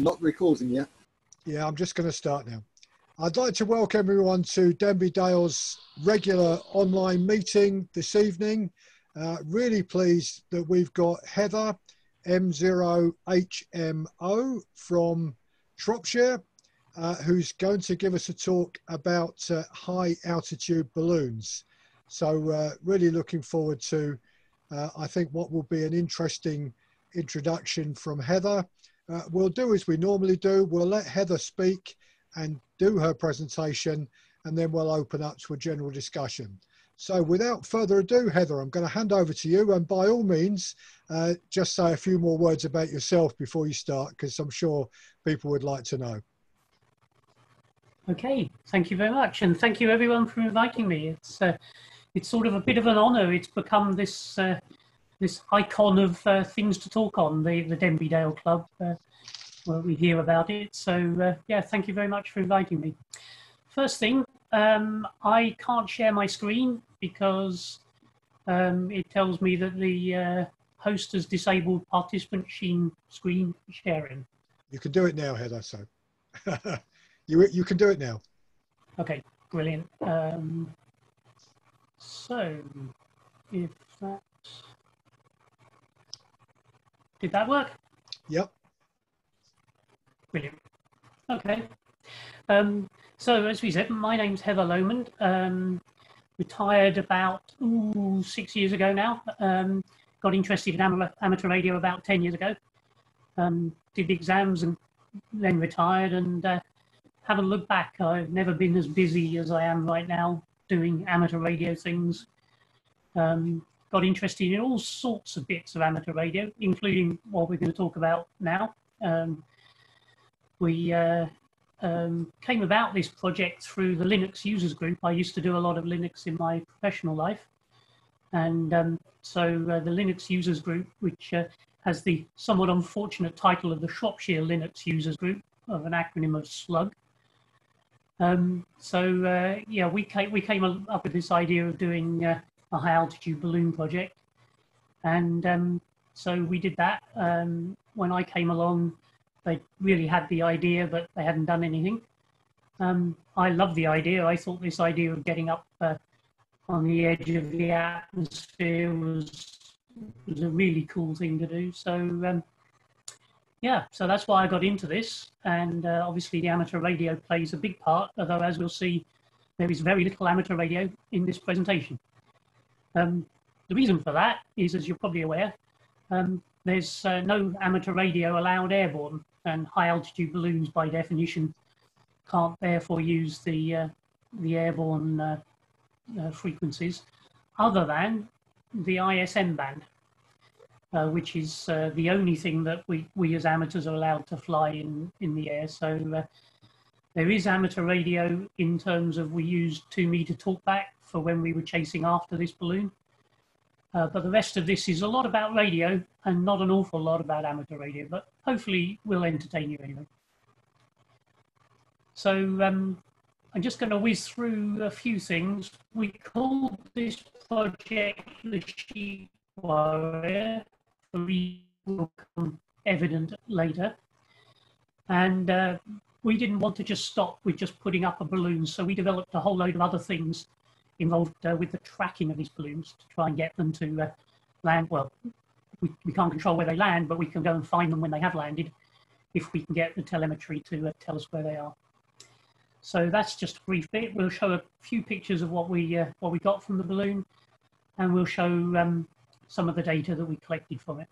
Not recording yet. Yeah, I'm just going to start now. I'd like to welcome everyone to Denby Dale's regular online meeting this evening. Uh, really pleased that we've got Heather M0HMO from Shropshire, uh, who's going to give us a talk about uh, high altitude balloons. So uh, really looking forward to, uh, I think, what will be an interesting introduction from Heather. Uh, we'll do as we normally do. We'll let Heather speak and do her presentation, and then we'll open up to a general discussion. So without further ado, Heather, I'm going to hand over to you. And by all means, uh, just say a few more words about yourself before you start, because I'm sure people would like to know. Okay, thank you very much. And thank you everyone for inviting me. It's, uh, it's sort of a bit of an honor. It's become this uh, this icon of uh, things to talk on, the, the Denby Dale Club. Uh, well, we hear about it. So, uh, yeah, thank you very much for inviting me. First thing, um, I can't share my screen because um, it tells me that the uh, host has disabled participant screen sharing. You can do it now, Heather. So you you can do it now. Okay, brilliant. Um, so if that did that work? Yep. Brilliant. Okay. Um, so as we said, my name's Heather Lomond. Um, retired about ooh, six years ago now. Um, got interested in amateur radio about 10 years ago. Um, did the exams and then retired and uh, haven't looked back. I've never been as busy as I am right now doing amateur radio things. Um, got interested in all sorts of bits of amateur radio, including what we're going to talk about now. Um, we uh, um, came about this project through the Linux users group. I used to do a lot of Linux in my professional life. And um, so uh, the Linux users group, which uh, has the somewhat unfortunate title of the Shropshire Linux users group, of an acronym of SLUG. Um, so uh, yeah, we came, we came up with this idea of doing uh, a high altitude balloon project. And um, so we did that. Um, when I came along, they really had the idea, but they hadn't done anything. Um, I love the idea. I thought this idea of getting up uh, on the edge of the atmosphere was was a really cool thing to do. So um, yeah, so that's why I got into this. And uh, obviously, the amateur radio plays a big part. Although, as we'll see, there is very little amateur radio in this presentation. Um, the reason for that is, as you're probably aware, um, there's uh, no amateur radio allowed airborne, and high altitude balloons, by definition, can't therefore use the uh, the airborne uh, uh frequencies, other than the ISM band, uh, which is uh, the only thing that we we as amateurs are allowed to fly in in the air. So. there is amateur radio in terms of we use two meter talkback for when we were chasing after this balloon. Uh, but the rest of this is a lot about radio and not an awful lot about amateur radio, but hopefully we'll entertain you anyway. So um, I'm just going to whiz through a few things. We called this project the Sheep Warrior. Will become evident later. And uh, we didn't want to just stop with just putting up a balloon, so we developed a whole load of other things involved uh, with the tracking of these balloons to try and get them to uh, land. Well, we, we can't control where they land, but we can go and find them when they have landed if we can get the telemetry to uh, tell us where they are. So that's just a brief bit. We'll show a few pictures of what we uh, what we got from the balloon, and we'll show um, some of the data that we collected from it.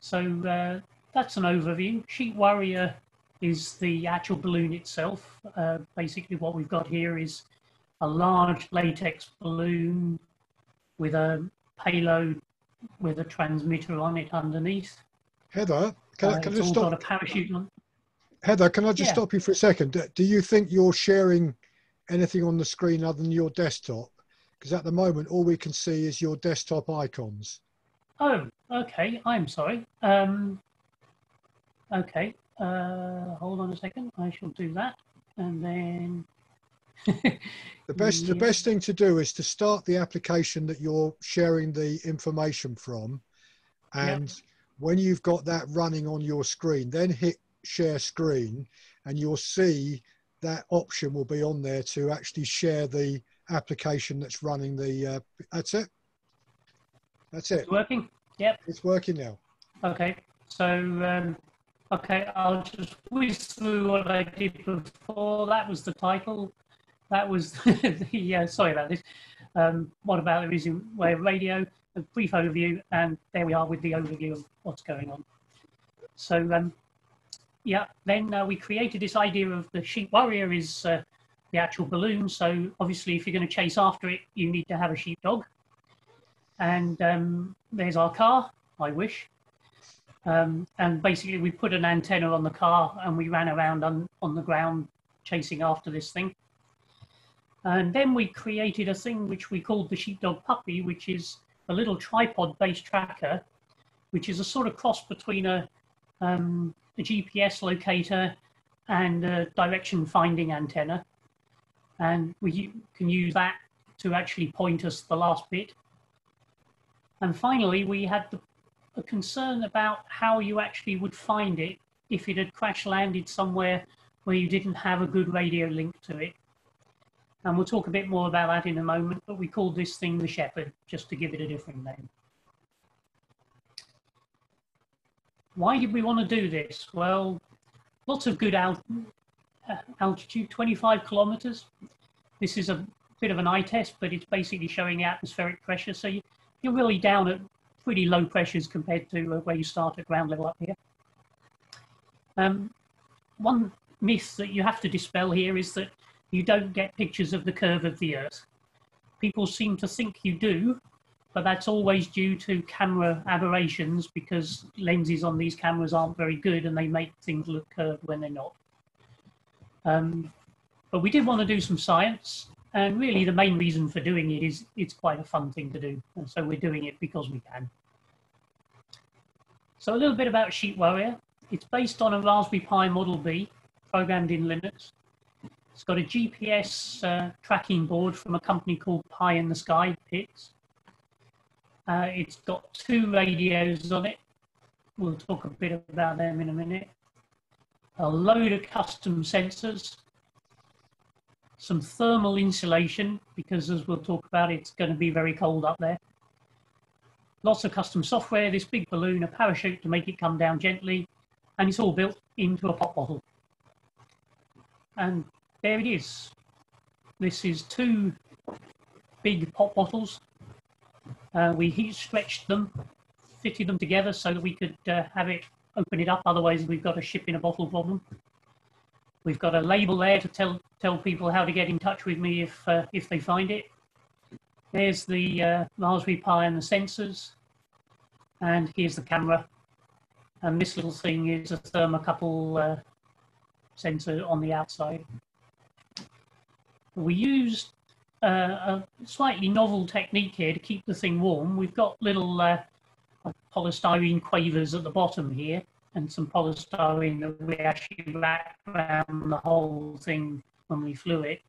So uh, that's an overview. Sheep Warrior is the actual balloon itself. Uh, basically, what we've got here is a large latex balloon with a payload with a transmitter on it underneath. Heather, can, uh, I, can I just stop? a parachute on. Heather, can I just yeah. stop you for a second? Do you think you're sharing anything on the screen other than your desktop? Because at the moment, all we can see is your desktop icons. Oh, okay. I'm sorry. Um, okay. Uh, hold on a second. I shall do that. And then the best yeah. the best thing to do is to start the application that you're sharing the information from and when you've got that running on your screen, then hit share screen and you'll see that option will be on there to actually share the application that's running the, uh, that's it. That's it. It's working? Yep. It's working now. Okay. So, um, okay, I'll just whiz through what I did before. That was the title. That was the, uh, sorry about this. Um, what about the reason way of radio? A brief overview, and there we are with the overview of what's going on. So, um, yeah, then uh, we created this idea of the sheep warrior is uh, the actual balloon. So obviously, if you're going to chase after it, you need to have a sheepdog. And um, there's our car. I wish. Um, and basically, we put an antenna on the car and we ran around on, on the ground chasing after this thing. And then we created a thing which we called the Sheepdog Puppy, which is a little tripod based tracker, which is a sort of cross between a, um, a GPS locator and a direction finding antenna. And we can use that to actually point us the last bit. And finally, we had the a concern about how you actually would find it if it had crash landed somewhere where you didn't have a good radio link to it. And we'll talk a bit more about that in a moment, but we called this thing the Shepherd just to give it a different name. Why did we want to do this? Well, lots of good uh, altitude, 25 kilometers. This is a bit of an eye test, but it's basically showing atmospheric pressure. So you, you're really down at pretty low pressures compared to uh, where you start at ground level up here. Um, one myth that you have to dispel here is that you don't get pictures of the curve of the Earth. People seem to think you do, but that's always due to camera aberrations because lenses on these cameras aren't very good and they make things look curved when they're not. Um, but we did want to do some science and really, the main reason for doing it is it's quite a fun thing to do. And so we're doing it because we can. So a little bit about Sheep Warrior. It's based on a Raspberry Pi Model B, programmed in Linux. It's got a GPS uh, tracking board from a company called Pi in the Sky, PIX. Uh, it's got two radios on it. We'll talk a bit about them in a minute. A load of custom sensors, some thermal insulation because as we'll talk about, it's going to be very cold up there. Lots of custom software, this big balloon, a parachute to make it come down gently, and it's all built into a pop bottle. And there it is. This is two big pop bottles. Uh, we heat stretched them, fitted them together so that we could uh, have it open it up. Otherwise, we've got a ship in a bottle problem. We've got a label there to tell tell people how to get in touch with me if uh, if they find it. There's the uh, Raspberry Pi and the sensors, and here's the camera. And this little thing is a thermocouple uh, sensor on the outside. We used uh, a slightly novel technique here to keep the thing warm. We've got little uh, polystyrene quavers at the bottom here and some polystyrene that we actually wrapped around the whole thing when we flew it.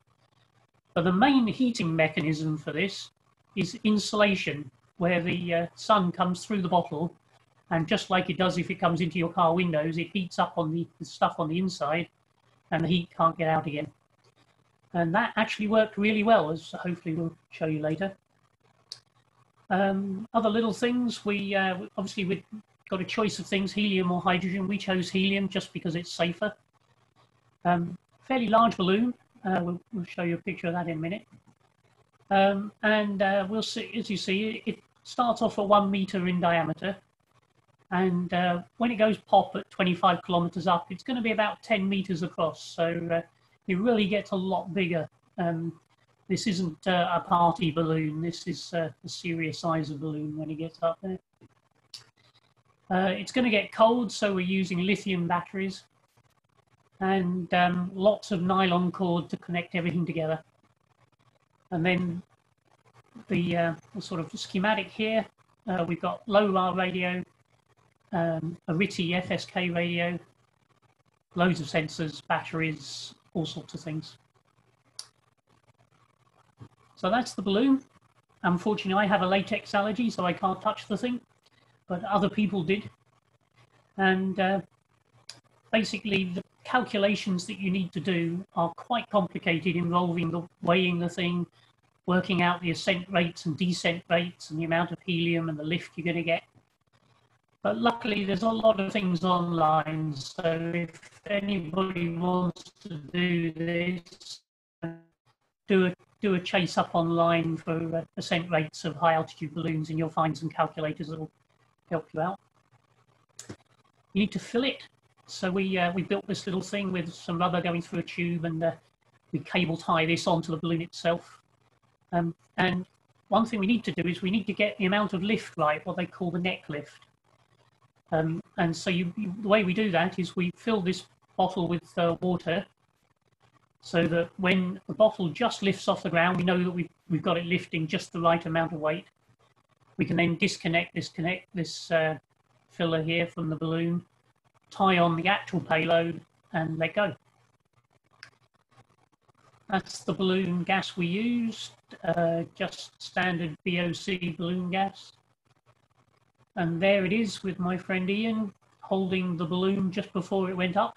But the main heating mechanism for this is insulation, where the uh, sun comes through the bottle, and just like it does if it comes into your car windows, it heats up on the, the stuff on the inside, and the heat can't get out again. And that actually worked really well, as hopefully we'll show you later. Um, other little things, we uh, obviously we got a choice of things, helium or hydrogen. We chose helium just because it's safer. Um, fairly large balloon. Uh, we'll, we'll, show you a picture of that in a minute. Um, and uh, we'll see, as you see, it starts off at one meter in diameter. And uh, when it goes pop at 25 kilometers up, it's going to be about 10 meters across. So uh, it really gets a lot bigger. Um, this isn't uh, a party balloon. This is uh, a serious size of balloon when it gets up there. Uh, it's going to get cold, so we're using lithium batteries and um, lots of nylon cord to connect everything together. And then the, uh, the sort of schematic here, uh, we've got LoRa radio, um, a RTTY FSK radio, loads of sensors, batteries, all sorts of things. So that's the balloon. Unfortunately, I have a latex allergy, so I can't touch the thing but other people did. And uh, basically, the calculations that you need to do are quite complicated, involving the weighing the thing, working out the ascent rates and descent rates, and the amount of helium and the lift you're going to get. But luckily, there's a lot of things online. So if anybody wants to do this, do a do a chase up online for uh, ascent rates of high altitude balloons, and you'll find some calculators that will help you out. You need to fill it. So we uh, we built this little thing with some rubber going through a tube, and uh, we cable tie this onto the balloon itself. Um, and one thing we need to do is we need to get the amount of lift right, what they call the neck lift. Um, and so you, you, the way we do that is we fill this bottle with uh, water so that when the bottle just lifts off the ground, we know that we've, we've got it lifting just the right amount of weight. We can then disconnect this, connect this uh, filler here from the balloon, tie on the actual payload and let go. That's the balloon gas we used, uh, just standard BOC balloon gas. And there it is with my friend Ian holding the balloon just before it went up.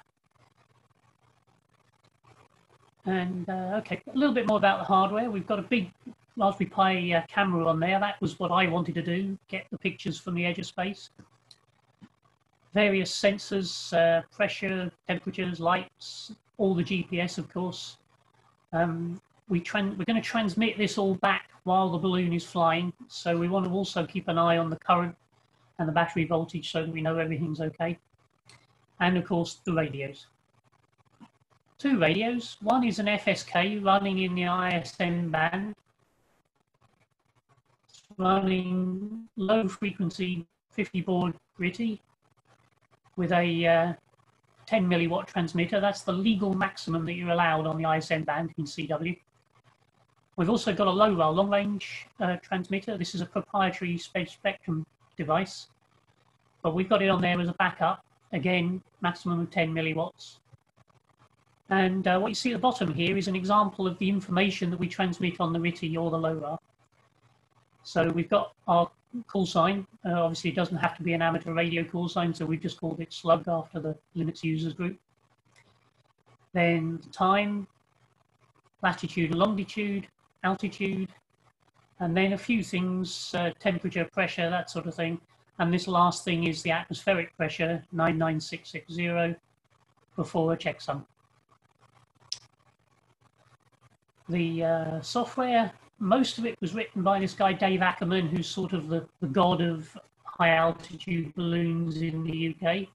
And uh, okay, a little bit more about the hardware. We've got a big Raspberry Pi uh, camera on there. That was what I wanted to do, get the pictures from the edge of space. Various sensors, uh, pressure, temperatures, lights, all the GPS, of course. Um, we we're going to transmit this all back while the balloon is flying. So we want to also keep an eye on the current and the battery voltage so that we know everything's okay. And of course, the radios. Two radios. One is an FSK running in the ISM band, it's running low frequency 50 baud RTTY with a uh, 10 milliwatt transmitter. That's the legal maximum that you're allowed on the ISM band in CW. We've also got a LoRa long range uh, transmitter. This is a proprietary spread spectrum device, but we've got it on there as a backup. Again, maximum of 10 milliwatts. And uh, what you see at the bottom here is an example of the information that we transmit on the RTTY or the LoRa. So we've got our call sign. Uh, obviously, it doesn't have to be an amateur radio call sign, so we've just called it slug after the Linux users group. Then time, latitude longitude, altitude, and then a few things, uh, temperature, pressure, that sort of thing. And this last thing is the atmospheric pressure, 99660, before a checksum. The uh, software, most of it was written by this guy, Dave Akerman, who's sort of the, the god of high altitude balloons in the UK.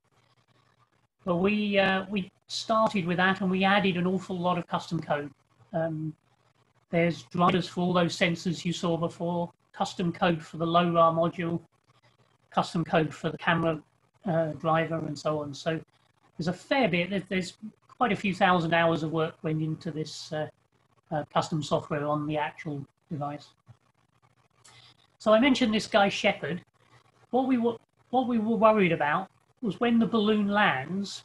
But we, uh, we started with that and we added an awful lot of custom code. Um, there's drivers for all those sensors you saw before, custom code for the LoRa module, custom code for the camera uh, driver and so on. So there's a fair bit, there's quite a few thousand hours of work went into this uh, uh, custom software on the actual device. So I mentioned this guy Shepherd. What we were, what we were worried about was when the balloon lands,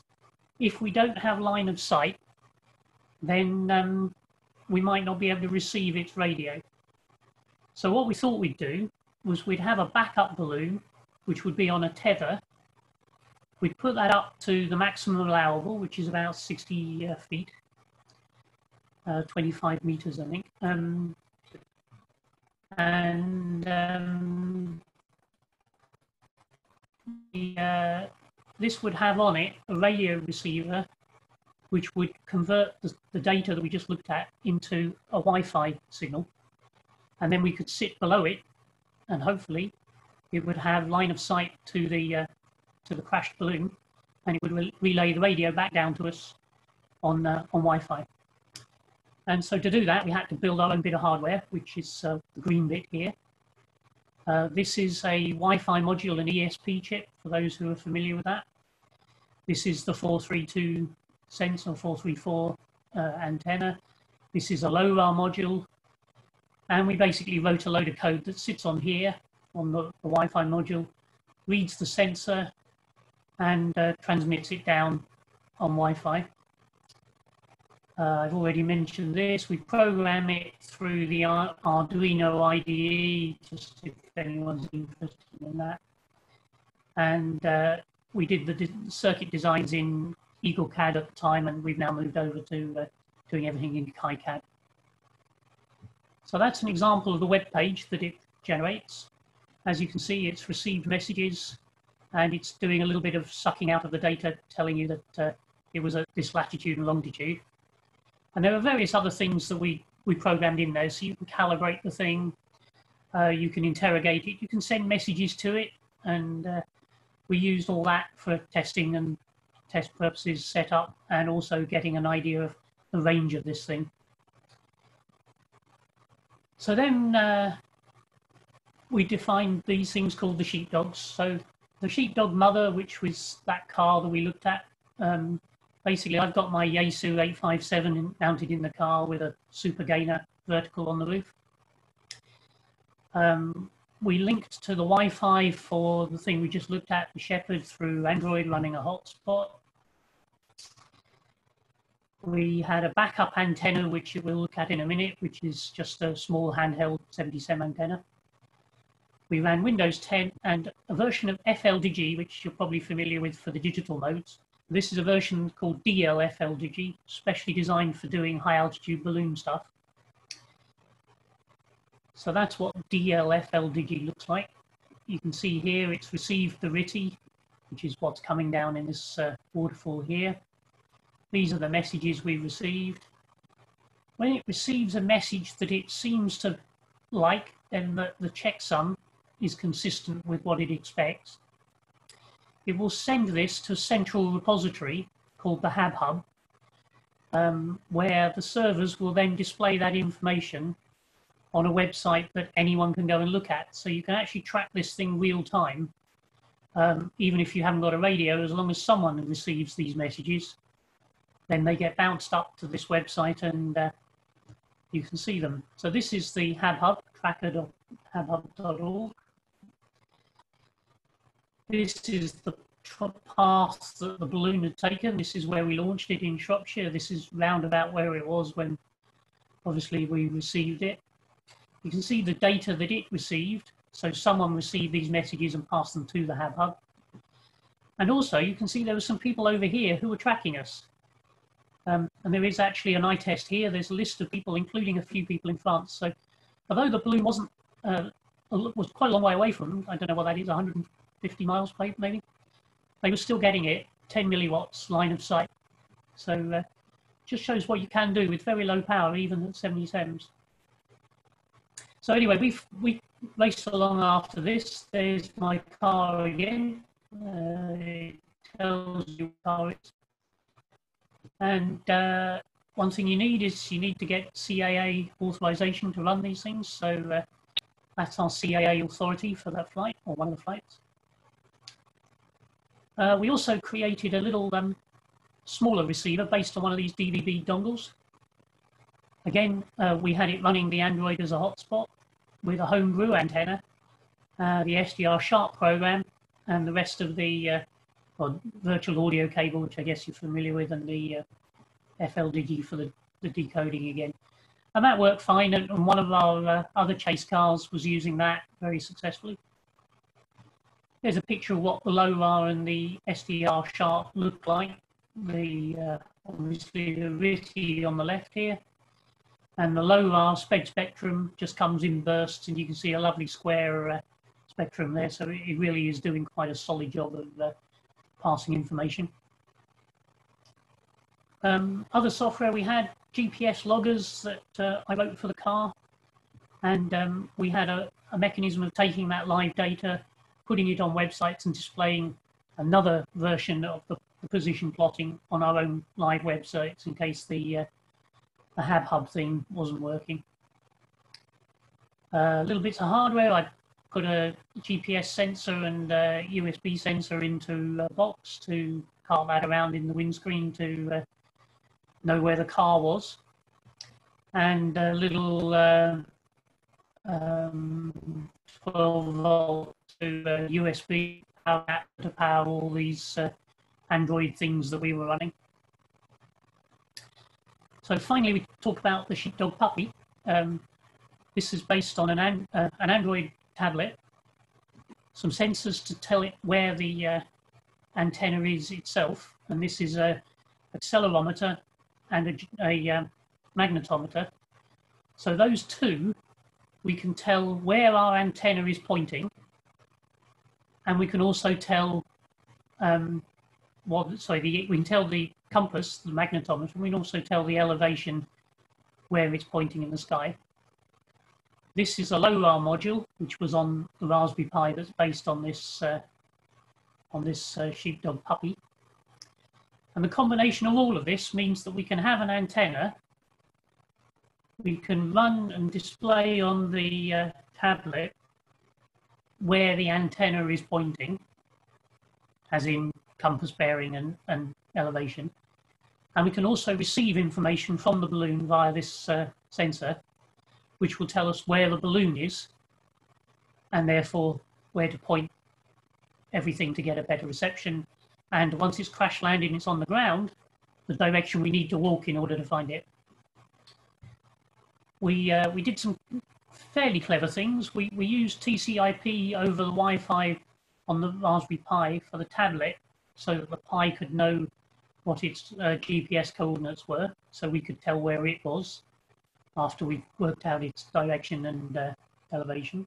if we don't have line of sight, then um, we might not be able to receive its radio. So what we thought we'd do was we'd have a backup balloon which would be on a tether. We'd put that up to the maximum allowable, which is about 60 uh, feet, uh, 25 meters, I think. Um, and um, the, uh, this would have on it a radio receiver which would convert the, the, data that we just looked at into a Wi-Fi signal. And then we could sit below it and hopefully it would have line of sight to the uh, to the crashed balloon, and it would re relay the radio back down to us on uh, on Wi-Fi. And so to do that, we had to build our own bit of hardware, which is uh, the green bit here. Uh, this is a Wi-Fi module and ESP chip, for those who are familiar with that. This is the 432 sensor, 434 uh, antenna. This is a LoRa module. And we basically wrote a load of code that sits on here on the, the Wi-Fi module, reads the sensor and uh, transmits it down on Wi-Fi. Uh, I've already mentioned this. We program it through the Arduino IDE, just if anyone's interested in that. And uh, we did the circuit designs in EagleCAD at the time, and we've now moved over to uh, doing everything in KiCad. So that's an example of the web page that it generates. As you can see, it's received messages and it's doing a little bit of sucking out of the data, telling you that uh, it was at this latitude and longitude. And there are various other things that we, we programmed in there. So you can calibrate the thing, uh, you can interrogate it, you can send messages to it. And uh, we used all that for testing and test purposes set up and also getting an idea of the range of this thing. So then uh, we defined these things called the sheepdogs. So the sheepdog mother, which was that car that we looked at, um, basically I've got my Yaesu 857 mounted in the car with a super gainer vertical on the roof. Um, we linked to the Wi-Fi for the thing we just looked at, the Shepherd, through Android running a hotspot. We had a backup antenna, which we'll look at in a minute, which is just a small handheld 70SEM antenna. We ran Windows 10 and a version of FLDigi, which you're probably familiar with for the digital modes. This is a version called DLFLDigi, specially designed for doing high altitude balloon stuff. So that's what DLFLDigi looks like. You can see here it's received the RTTY, which is what's coming down in this uh, waterfall here. These are the messages we received. When it receives a message that it seems to like, then the, the checksum is consistent with what it expects. It will send this to a central repository called the HabHub, um, where the servers will then display that information on a website that anyone can go and look at. So you can actually track this thing real time, um, even if you haven't got a radio, as long as someone receives these messages then they get bounced up to this website and uh, you can see them. So this is the HabHub, tracker.habhub.org. This is the path that the balloon had taken. This is where we launched it in Shropshire. This is round about where it was when obviously we received it. You can see the data that it received. So someone received these messages and passed them to the HabHub. And also you can see there were some people over here who were tracking us. Um, and there is actually an eye test here. There's a list of people, including a few people in France. So although the balloon wasn't, uh, was quite a long way away from them, I don't know what that is, 150 miles maybe, they were still getting it, 10 milliwatts line of sight. So uh, just shows what you can do with very low power, even at 77s. So anyway, we we raced along after this. There's my car again. Uh, it tells you car it's and uh, one thing you need is you need to get CAA authorization to run these things. So uh, that's our CAA authority for that flight or one of the flights. Uh, we also created a little um, smaller receiver based on one of these DVB dongles. Again, uh, we had it running the Android as a hotspot with a homebrew antenna, uh, the SDR Sharp program, and the rest of the uh, or virtual audio cable, which I guess you're familiar with, and the uh, FLDigi for the, the decoding again. And that worked fine, and, and one of our uh, other chase cars was using that very successfully. There's a picture of what the LoRa and the SDR Sharp look like. The uh, obviously the RTTY on the left here, and the LoRa spread spectrum just comes in bursts, and you can see a lovely square uh, spectrum there. So it really is doing quite a solid job of uh, passing information. Um, other software we had GPS loggers that uh, I wrote for the car, and um, we had a, a, mechanism of taking that live data, putting it on websites, and displaying another version of the, the position plotting on our own live websites in case the, uh, the HabHub thing wasn't working. Uh, little bits of hardware. I put a GPS sensor and a USB sensor into a box to cart that around in the windscreen to uh, know where the car was. And a little uh, um, 12 volt to uh, USB power to power all these uh, Android things that we were running. So finally, we talk about the Sheepdog Puppy. Um, this is based on an, uh, an Android tablet, some sensors to tell it where the uh, antenna is itself, and this is a accelerometer and a, a um, magnetometer. So those two, we can tell where our antenna is pointing, and we can also tell um, what. Sorry, the, we can tell the compass, the magnetometer, and we can also tell the elevation where it's pointing in the sky. This is a LoRa module, which was on the Raspberry Pi that's based on this uh, on this uh, sheepdog puppy. And the combination of all of this means that we can have an antenna, we can run and display on the uh, tablet where the antenna is pointing, as in compass bearing and, and elevation. And we can also receive information from the balloon via this uh, sensor, which will tell us where the balloon is and therefore where to point everything to get a better reception. And once it's crash landed and it's on the ground, the direction we need to walk in order to find it. We, uh, we did some fairly clever things. We, we used TCP over the Wi-Fi on the Raspberry Pi for the tablet so that the Pi could know what its uh, GPS coordinates were, so we could tell where it was after we worked out its direction and uh, elevation.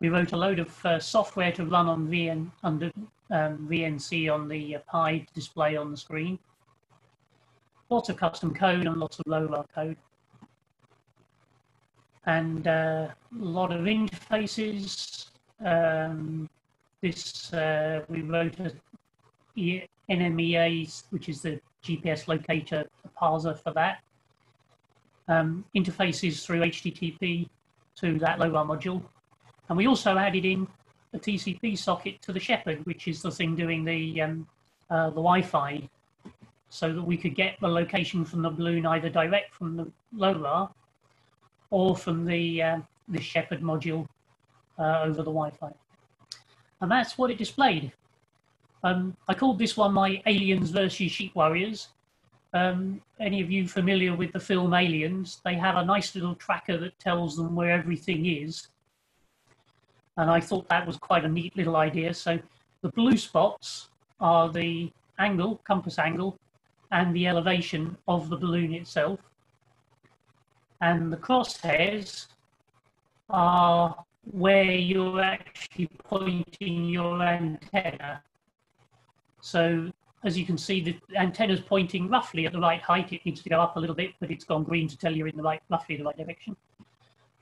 We wrote a load of uh, software to run on VN, under um, VNC on the uh, Pi display on the screen. Lots of custom code and lots of LoRa code. And uh, a lot of interfaces. Um, this, uh, we wrote a NMEA, which is the GPS locator parser for that. Um, interfaces through HTTP to that LoRa module. And we also added in a TCP socket to the Shepherd, which is the thing doing the, um, uh, the Wi-Fi, so that we could get the location from the balloon either direct from the LoRa or from the, uh, the Shepherd module uh, over the Wi-Fi. And that's what it displayed. Um, I called this one my Aliens versus Sheep Warriors. Um, any of you familiar with the film Aliens? They have a nice little tracker that tells them where everything is. And I thought that was quite a neat little idea. So the blue spots are the angle, compass angle, and the elevation of the balloon itself. And the crosshairs are where you're actually pointing your antenna. So as you can see, the antenna is pointing roughly at the right height. It needs to go up a little bit, but it's gone green to tell you're in the right, roughly the right direction.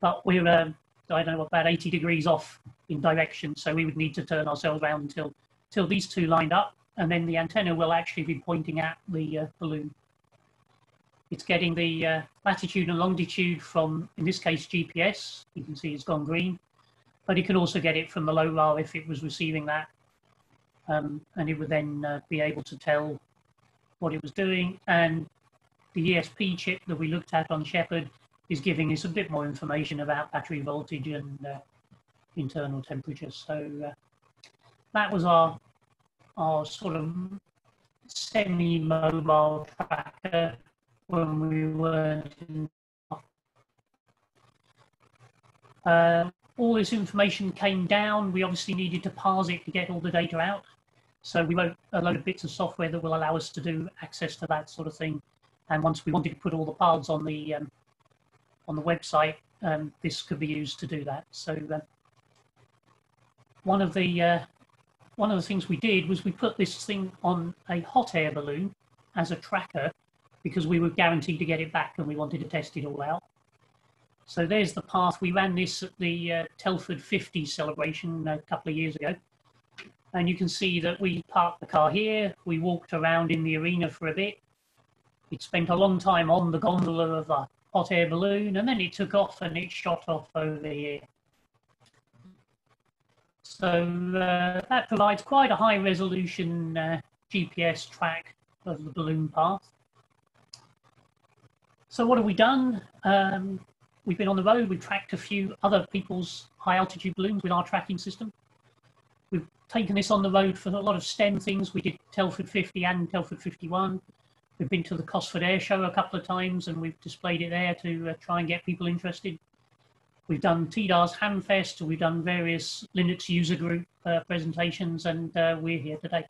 But we're, um, I don't know, about 80 degrees off in direction. So we would need to turn ourselves around until, until these two lined up. And then the antenna will actually be pointing at the uh, balloon. It's getting the uh, latitude and longitude from, in this case, GPS. You can see it's gone green. But it can also get it from the LoRa if it was receiving that um, and it would then uh, be able to tell what it was doing. And the ESP chip that we looked at on Shepherd is giving us a bit more information about battery voltage and uh, internal temperature. So uh, that was our our sort of semi-mobile tracker when we weren't in. Uh, all this information came down. We obviously needed to parse it to get all the data out. So we wrote a load of bits of software that will allow us to do access to that sort of thing. And once we wanted to put all the paths on the um, on the website, um, this could be used to do that. So uh, one of the uh, one of the things we did was we put this thing on a hot air balloon as a tracker because we were guaranteed to get it back and we wanted to test it all out. So there's the path. We ran this at the uh, Telford 50 celebration a couple of years ago. And you can see that we parked the car here. We walked around in the arena for a bit. It spent a long time on the gondola of the hot air balloon, and then it took off and it shot off over here. So uh, that provides quite a high resolution uh, GPS track of the balloon path. So what have we done? Um, we've been on the road, we've tracked a few other people's high altitude balloons with our tracking system taken this on the road for a lot of STEM things. We did Telford 50 and Telford 51. We've been to the Cosford Air Show a couple of times and we've displayed it there to uh, try and get people interested. We've done TDARS Hamfest, we've done various Linux user group uh, presentations, and uh, we're here today.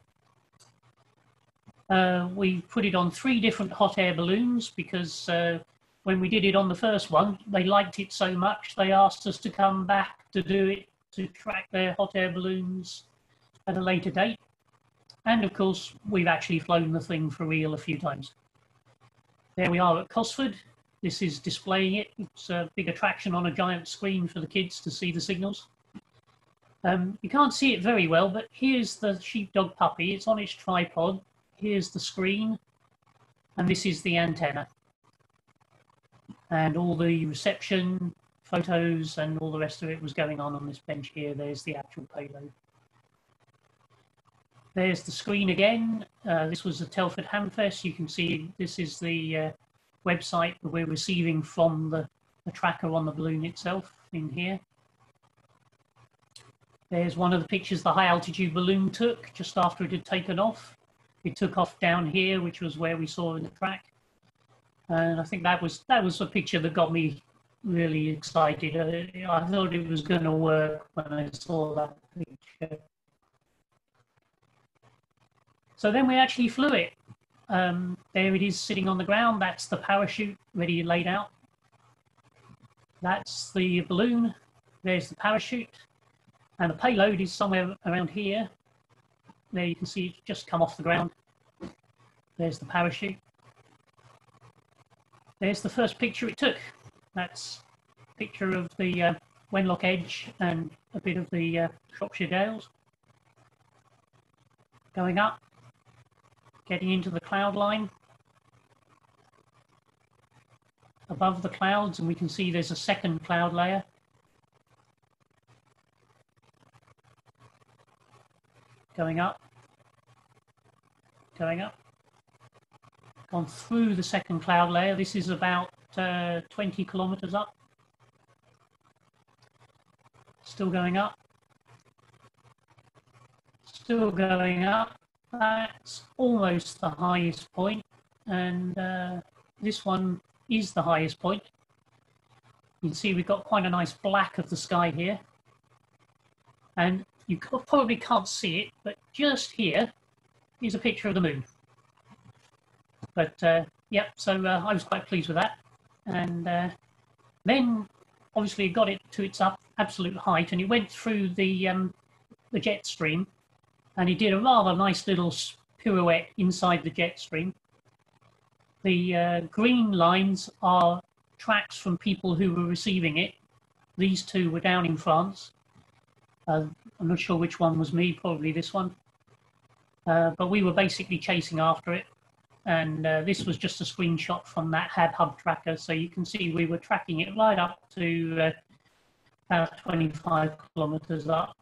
Uh, we put it on three different hot air balloons because uh, when we did it on the first one, they liked it so much they asked us to come back to do it to track their hot air balloons at a later date. And of course, we've actually flown the thing for real a few times. There we are at Cosford. This is displaying it. It's a big attraction on a giant screen for the kids to see the signals. Um, you can't see it very well, but here's the sheepdog puppy. It's on its tripod. Here's the screen, and this is the antenna and all the reception photos and all the rest of it was going on on this bench here. There's the actual payload. There's the screen again. Uh, this was the Telford Hamfest. You can see this is the uh, website that we're receiving from the, the tracker on the balloon itself in here. There's one of the pictures the high altitude balloon took just after it had taken off. It took off down here, which was where we saw in the track and I think that was that was a picture that got me really excited. I, I thought it was going to work when I saw that picture. So then we actually flew it. Um, there it is sitting on the ground. That's the parachute ready laid out. That's the balloon. There's the parachute. And the payload is somewhere around here. There you can see it just come off the ground. There's the parachute. There's the first picture it took. That's a picture of the uh, Wenlock Edge and a bit of the uh, Shropshire Dales. Going up, getting into the cloud line. Above the clouds, and we can see there's a second cloud layer. Going up, going up gone through the second cloud layer. This is about uh, 20 kilometers up. Still going up. Still going up. That's almost the highest point, and uh, this one is the highest point. You can see we've got quite a nice black of the sky here. And you probably can't see it, but just here is a picture of the moon. But uh, yep, so uh, I was quite pleased with that. And uh, then obviously got it to its up absolute height, and it went through the um, the jet stream, and he did a rather nice little pirouette inside the jet stream. The uh, green lines are tracks from people who were receiving it. These two were down in France. Uh, I'm not sure which one was me, probably this one. Uh, but we were basically chasing after it and uh, this was just a screenshot from that HAB hub tracker. So you can see we were tracking it right up to uh, about 25 kilometers up.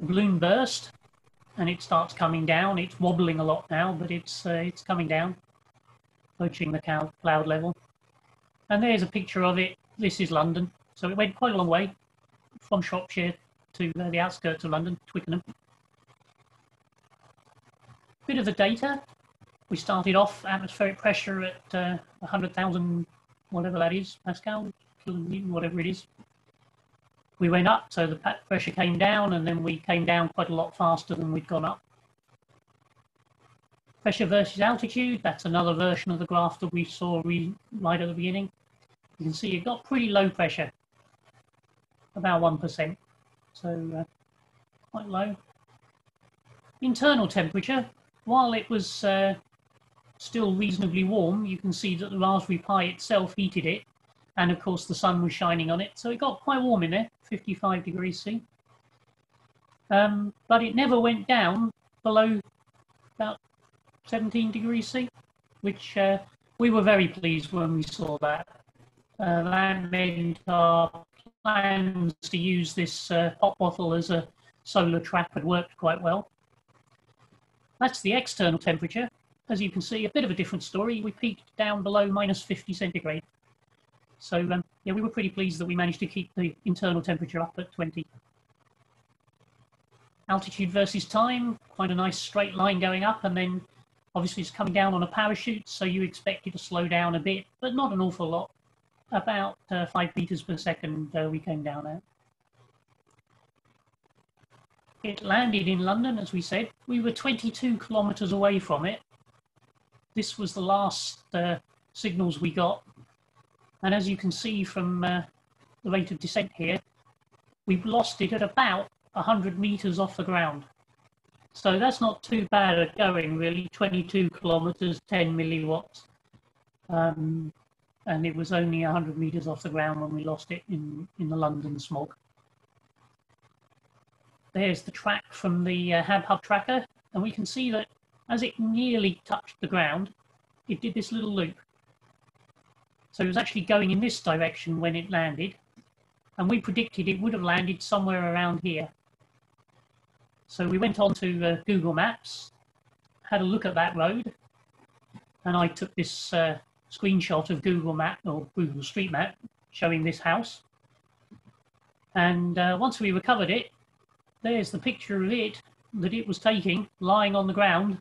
Balloon burst and it starts coming down. It's wobbling a lot now, but it's, uh, it's coming down, approaching the cloud, level. And there's a picture of it. This is London. So it went quite a long way from Shropshire to uh, the outskirts of London, Twickenham bit of the data. We started off atmospheric pressure at uh, 100,000, whatever that is, Pascal, whatever it is. We went up, so the pressure came down, and then we came down quite a lot faster than we'd gone up. Pressure versus altitude, that's another version of the graph that we saw right at the beginning. You can see it got pretty low pressure, about 1%, so uh, quite low. Internal temperature, while it was uh, still reasonably warm, you can see that the Raspberry Pi itself heated it, and of course the sun was shining on it, so it got quite warm in there, 55 degrees C. Um, but it never went down below about 17 degrees C, which uh, we were very pleased when we saw that. Uh, that meant our plans to use this uh, hot bottle as a solar trap had worked quite well. That's the external temperature. As you can see, a bit of a different story. We peaked down below minus 50 centigrade. So um, yeah, we were pretty pleased that we managed to keep the internal temperature up at 20. Altitude versus time, quite a nice straight line going up and then obviously it's coming down on a parachute, so you expect it to slow down a bit, but not an awful lot. About uh, five meters per second uh, we came down at. it landed in London, as we said. We were 22 kilometres away from it. This was the last uh, signals we got. And as you can see from uh, the rate of descent here, we've lost it at about 100 metres off the ground. So that's not too bad at going, really. 22 kilometres, 10 milliwatts. Um, and it was only 100 metres off the ground when we lost it in, in the London smog. There's the track from the uh, HabHub tracker, and we can see that as it nearly touched the ground, it did this little loop. So it was actually going in this direction when it landed, and we predicted it would have landed somewhere around here. So we went on to uh, Google Maps, had a look at that road, and I took this uh, screenshot of Google Map or Google Street Map showing this house. And uh, once we recovered it, there's the picture of it that it was taking lying on the ground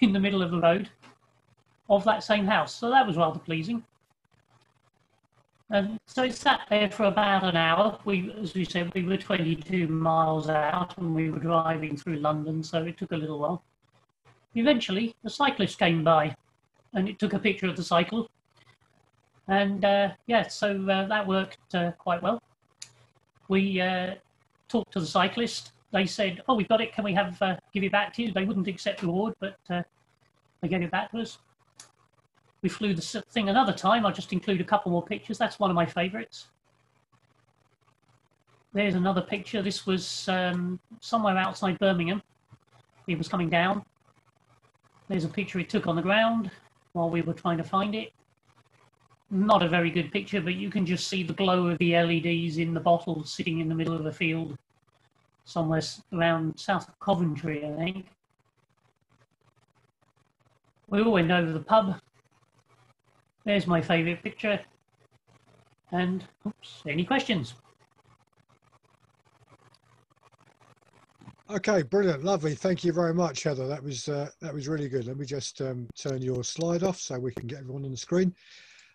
in the middle of the road of that same house. So that was rather pleasing. And so it sat there for about an hour. We, as we said, we were 22 miles out and we were driving through London, so it took a little while. Eventually, a cyclist came by and it took a picture of the cycle. And uh, yeah, so uh, that worked uh, quite well. We uh, talked to the cyclist. They said, "Oh, we've got it. Can we have uh, give it back to you?" They wouldn't accept the award, but uh, they gave it back to us. We flew the thing another time. I'll just include a couple more pictures. That's one of my favorites. There's another picture. This was um, somewhere outside Birmingham. It was coming down. There's a picture it took on the ground while we were trying to find it. Not a very good picture, but you can just see the glow of the LEDs in the bottle sitting in the middle of the field, somewhere around south of Coventry, I think. We all went over the pub, there's my favourite picture. And oops, any questions? Okay, brilliant, lovely. Thank you very much, Heather. That was uh, that was really good. Let me just um, turn your slide off so we can get everyone on the screen.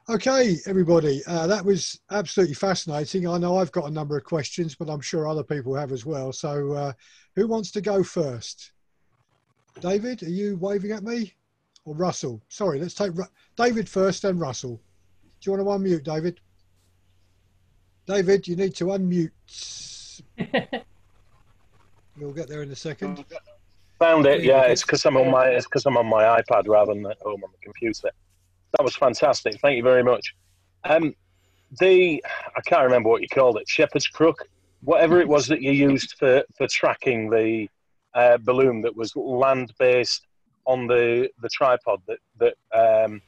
Okay, everybody, uh, that was absolutely fascinating. I know I've got a number of questions, but I'm sure other people have as well. So, uh, who wants to go first? David, are you waving at me? Or Russell. Sorry, let's take Ru David first, then Russell. Do you want to unmute, David? David, you need to unmute. we'll get there in a second. Found it. Yeah, it's because I'm on my it's because I'm on my iPad rather than at home on the computer. That was fantastic. Thank you very much. Um, the I can't remember what you called it, shepherd's crook, whatever it was that you used for for tracking the uh, balloon that was land based on the the tripod that that um,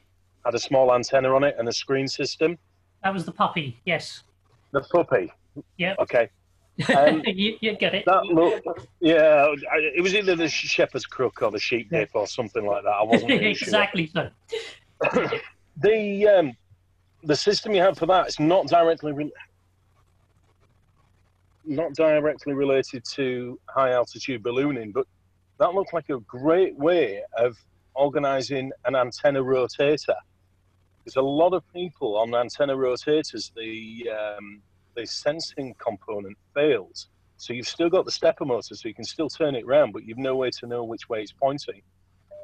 had a small antenna on it and a screen system. That was the puppy. Yes. The puppy. Yeah. Okay. Um, you, you, get it. That look, yeah, it was either the shepherd's crook or the sheep dip or something like that. I wasn't really exactly sure. so. the um, the system you have for that is not directly re- not directly related to high altitude ballooning, but that looked like a great way of organizing an antenna rotator. There's a lot of people on antenna rotators, the, um, the sensing component fails. So you've still got the stepper motor, so you can still turn it around, but you've no way to know which way it's pointing.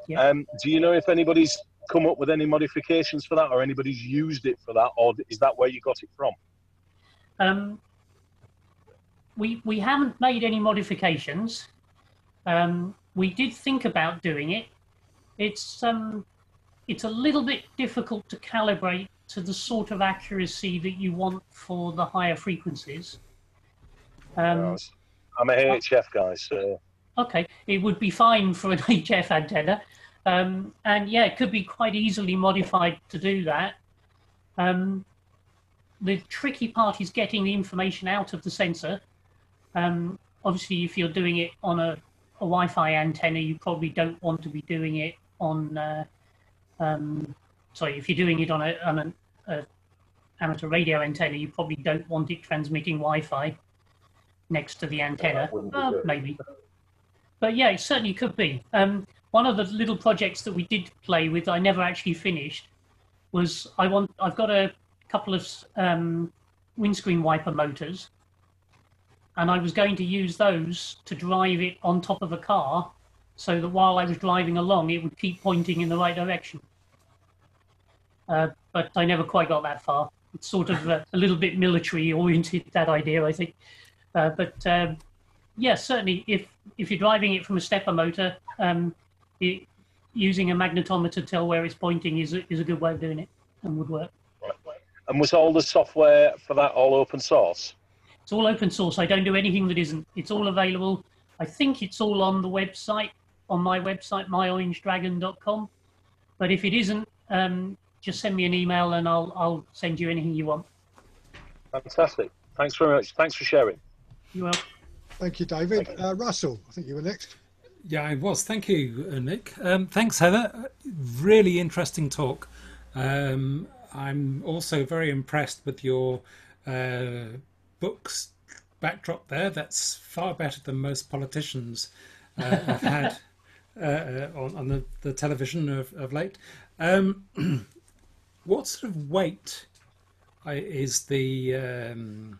Yeah. Um, do you know if anybody's come up with any modifications for that, or anybody's used it for that, or is that where you got it from? Um, we we haven't made any modifications. Um, we did think about doing it. It's um, it's a little bit difficult to calibrate to the sort of accuracy that you want for the higher frequencies. Um, I'm a HF guy, so. Okay, it would be fine for an HF antenna. Um, and yeah, it could be quite easily modified to do that. Um, the tricky part is getting the information out of the sensor. Um, obviously, if you're doing it on a a Wi-Fi antenna, you probably don't want to be doing it on. Uh, um, sorry, if you're doing it on a, on an a amateur radio antenna, you probably don't want it transmitting Wi-Fi next to the antenna. Uh, maybe, but yeah, it certainly could be. Um, one of the little projects that we did play with, I never actually finished, was I want. I've got a couple of um, windscreen wiper motors and I was going to use those to drive it on top of a car so that while I was driving along, it would keep pointing in the right direction. Uh, but I never quite got that far. It's sort of a, a little bit military oriented, that idea, I think. Uh, but um, yes, certainly, if, if you're driving it from a stepper motor, um, it, using a magnetometer to tell where it's pointing is a, is a good way of doing it and would work. Right. And was all the software for that all open source? It's all open source. I don't do anything that isn't. It's all available. I think it's all on the website, on my website, myorangedragon.com. But if it isn't, um, just send me an email and I'll, I'll send you anything you want. Fantastic. Thanks very much. Thanks for sharing. You will. Thank you, David. Uh, Russell, I think you were next. Yeah, I was. Thank you, uh, Nick. Um, thanks, Heather. Really interesting talk. Um, I'm also very impressed with your uh, books backdrop there. That's far better than most politicians uh, have had uh, uh, on, on the, the television of, of late. Um, what sort of weight is the um,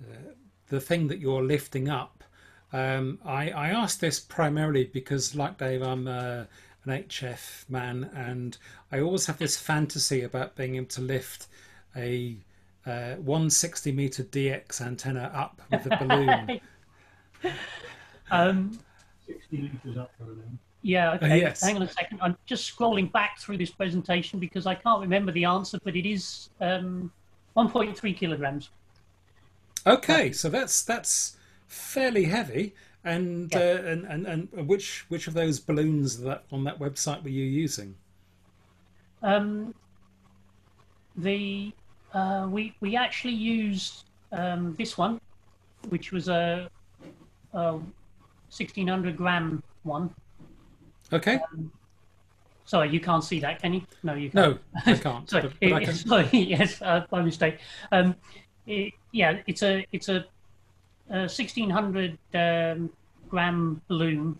uh, the thing that you're lifting up? Um, I, I ask this primarily because, like Dave, I'm uh, an HF man, and I always have this fantasy about being able to lift a uh, 160 meter DX antenna up with a balloon. um, 60 litres up for a balloon. Yeah, okay. yes. Hang on a second. I'm just scrolling back through this presentation because I can't remember the answer, but it is um, 1.3 kilograms. Okay, so that's that's fairly heavy. And, Yeah. uh, and and and which which of those balloons that on that website were you using? Um, the uh, we we actually used um, this one, which was a, a 1600 gram one. Okay, Sorry, you can't see that, can you? No, you can't. no, I can't. Sorry, but, but I can. sorry, yes, uh, my mistake. Um, it, yeah, it's a it's a, a 1600 um, gram balloon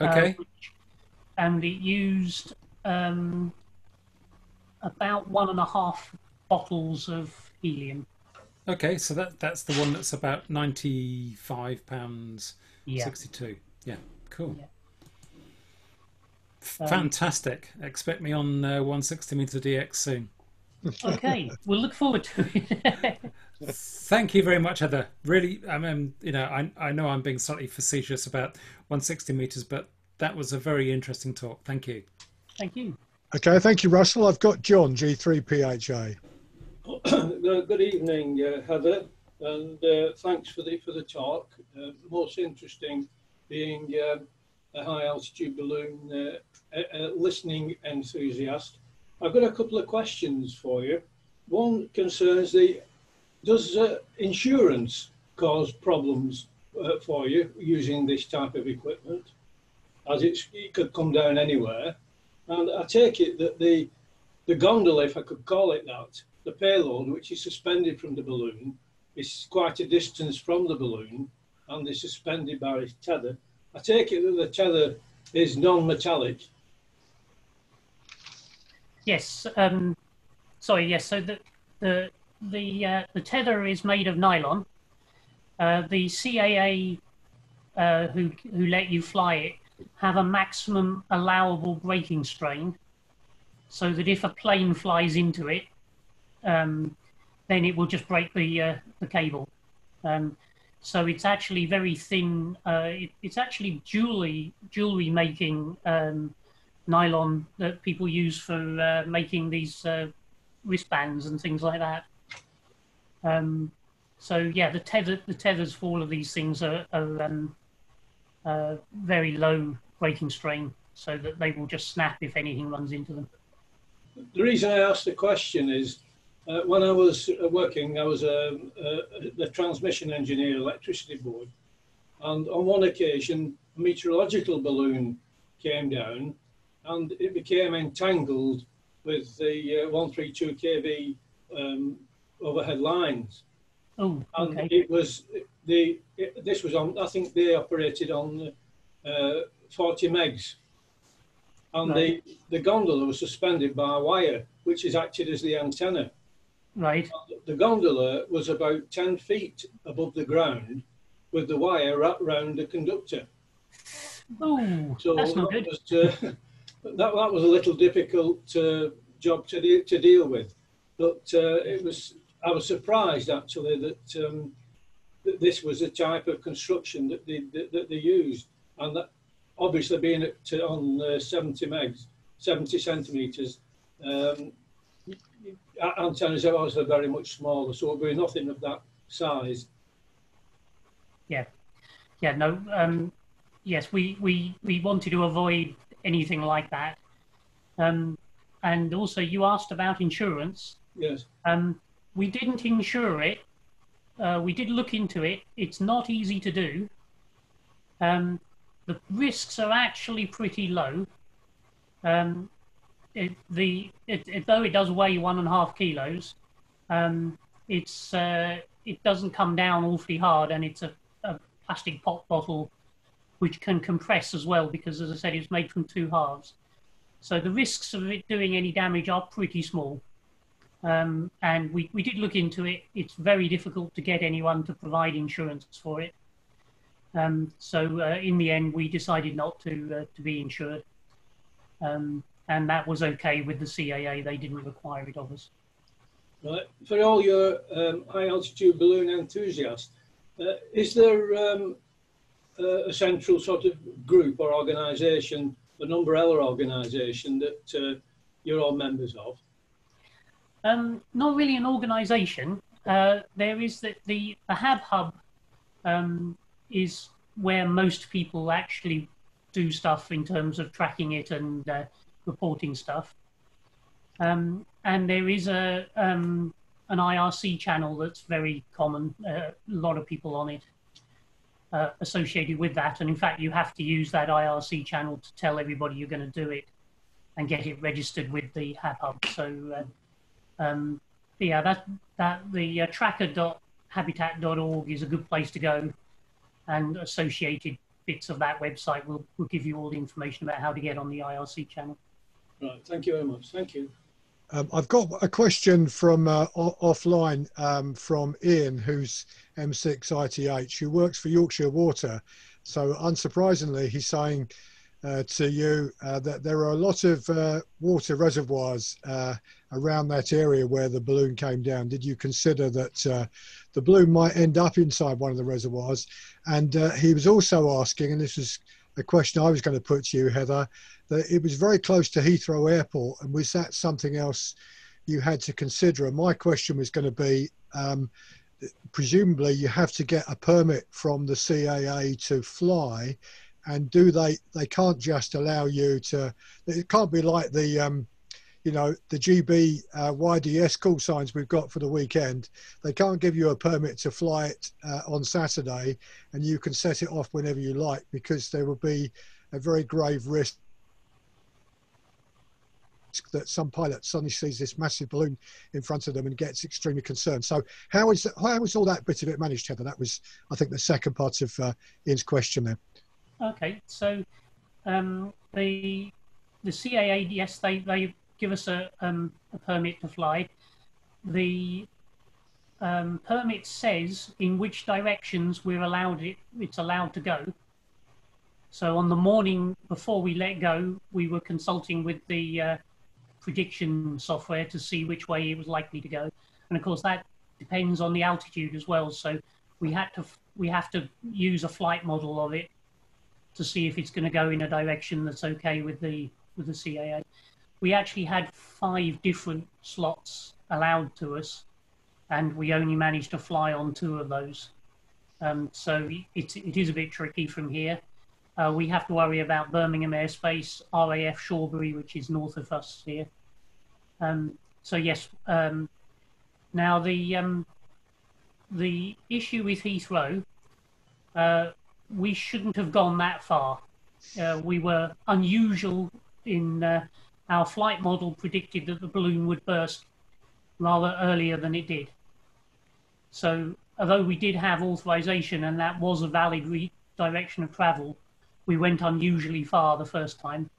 uh, Okay, which- and it used um, about one and a half bottles of helium. okay. So that that's the one that's about ninety five pounds Yeah. sixty two. Yeah, cool. Yeah. F- Um, Fantastic. Expect me on uh, 160 meter DX soon. Okay, we'll look forward to it. Thank you very much, Heather. Really, I mean, you know, I I know I'm being slightly facetious about 160 meters, but that was a very interesting talk. Thank you. Thank you. Okay, thank you, Russell. I've got John, G3PHA. Good good evening, uh, Heather, and uh, thanks for the for the talk. Uh, most interesting being a high altitude balloon uh, listening enthusiast. I've got a couple of questions for you. One concerns the does uh, insurance cause problems uh, for you using this type of equipment, as it could come down anywhere. And I take it that the the gondola, if I could call it that, the payload, which is suspended from the balloon, is quite a distance from the balloon and is suspended by its tether. I take it that the tether is non-metallic. Yes. Um, sorry. Yes. So the the the uh, the tether is made of nylon. Uh, the CAA uh, who who let you fly it have a maximum allowable braking strain, so that if a plane flies into it, um, then it will just break the uh, the cable. Um, so it's actually very thin. Uh, it, it's actually jewelry jewelry making um, nylon that people use for uh, making these uh, wristbands and things like that. Um, so yeah, the tether the tethers for all of these things are, are um, uh, very low breaking strain, so that they will just snap if anything runs into them. The reason I asked the question is uh, when I was uh, working, I was a, a, the transmission engineer, electricity board, and on one occasion, a meteorological balloon came down, and it became entangled with the uh, 132 kV um, overhead lines. Oh, And okay. it was the it, this was on. I think they operated on uh, 40 megs, and Right. the the gondola was suspended by a wire, which is acted as the antenna. Right. The gondola was about 10 feet above the ground with the wire wrapped around the conductor. Oh, So that's not that good. was, uh, that, that was a little difficult uh, job to, de- to deal with. But uh, it was, I was surprised actually that, um, that this was the type of construction that they, that, that they used. And that obviously being at, on uh, 70 megs, 70 centimetres, um, antennas are also very much smaller, so it would be nothing of that size. Yeah, yeah, no, um, yes, we, we, we wanted to avoid anything like that. Um, and also, you asked about insurance. Yes, Um, we didn't insure it. Uh, we did look into it. It's not easy to do. Um, the risks are actually pretty low. Um, it, the it, it, though it does weigh one and a half kilos, um, it's uh, it doesn't come down awfully hard, and it's a, a plastic pop bottle which can compress as well because, as I said, it's made from two halves. So the risks of it doing any damage are pretty small. Um, and we, we did look into it. It's very difficult to get anyone to provide insurance for it. Um, so uh, in the end, we decided not to uh, to be insured, um, and that was okay with the CAA. They didn't require it of us. right. For all your um, high altitude balloon enthusiasts, uh, is there um, a, a central sort of group or organisation, an umbrella organisation that uh, you're all members of? Um, not really an organisation. Uh, there is the, the, the Hab Hub um, is where most people actually do stuff in terms of tracking it and uh, reporting stuff. Um, and there is a um, an IRC channel that's very common. Uh, a lot of people on it uh, associated with that. And in fact, you have to use that IRC channel to tell everybody you're going to do it and get it registered with the Hab Hub. So. Uh, um, yeah, that that the uh, tracker.habitat.org is a good place to go, and associated bits of that website will, will give you all the information about how to get on the IRC channel. Right. Thank you very much. Thank you. Um, I've got a question from uh, offline um, from Ian, who's M6ITH, who works for Yorkshire Water. So, unsurprisingly, he's saying uh, to you uh, that there are a lot of uh, water reservoirs uh, around that area where the balloon came down. Did you consider that uh, the balloon might end up inside one of the reservoirs? And he was also asking, and this is a question I was going to put to you, Heather, it was very close to Heathrow Airport, and was that something else you had to consider? And my question was going to be, um, presumably you have to get a permit from the CAA to fly, and do they? They can't just allow you to. It can't be like the. Um, you know the GB uh, YDS call signs we've got for the weekend. They can't give you a permit to fly it uh, on Saturday, and you can set it off whenever you like because there will be a very grave risk that some pilot suddenly sees this massive balloon in front of them and gets extremely concerned. So how is how is all that bit of it managed, Heather? That was, I think, the second part of uh, Ian's question there. Okay, so um, the the CAA, yes, they, they give us a, um, a permit to fly. The um, permit says in which directions we're allowed it, it's allowed to go. So on the morning before we let go, we were consulting with the uh, prediction software to see which way it was likely to go, and of course that depends on the altitude as well. So we had to we have to use a flight model of it to see if it's going to go in a direction that's okay with the with the CAA. We actually had five different slots allowed to us, and we only managed to fly on two of those. Um, so it, it is a bit tricky from here. Uh, we have to worry about Birmingham airspace, RAF Shawbury, which is north of us here. Um, so yes, um, now the um, the issue with Heathrow, uh, we shouldn't have gone that far. Uh, we were unusual in uh, our flight model predicted that the balloon would burst rather earlier than it did. So although we did have authorization and that was a valid re- direction of travel, we went unusually far the first time.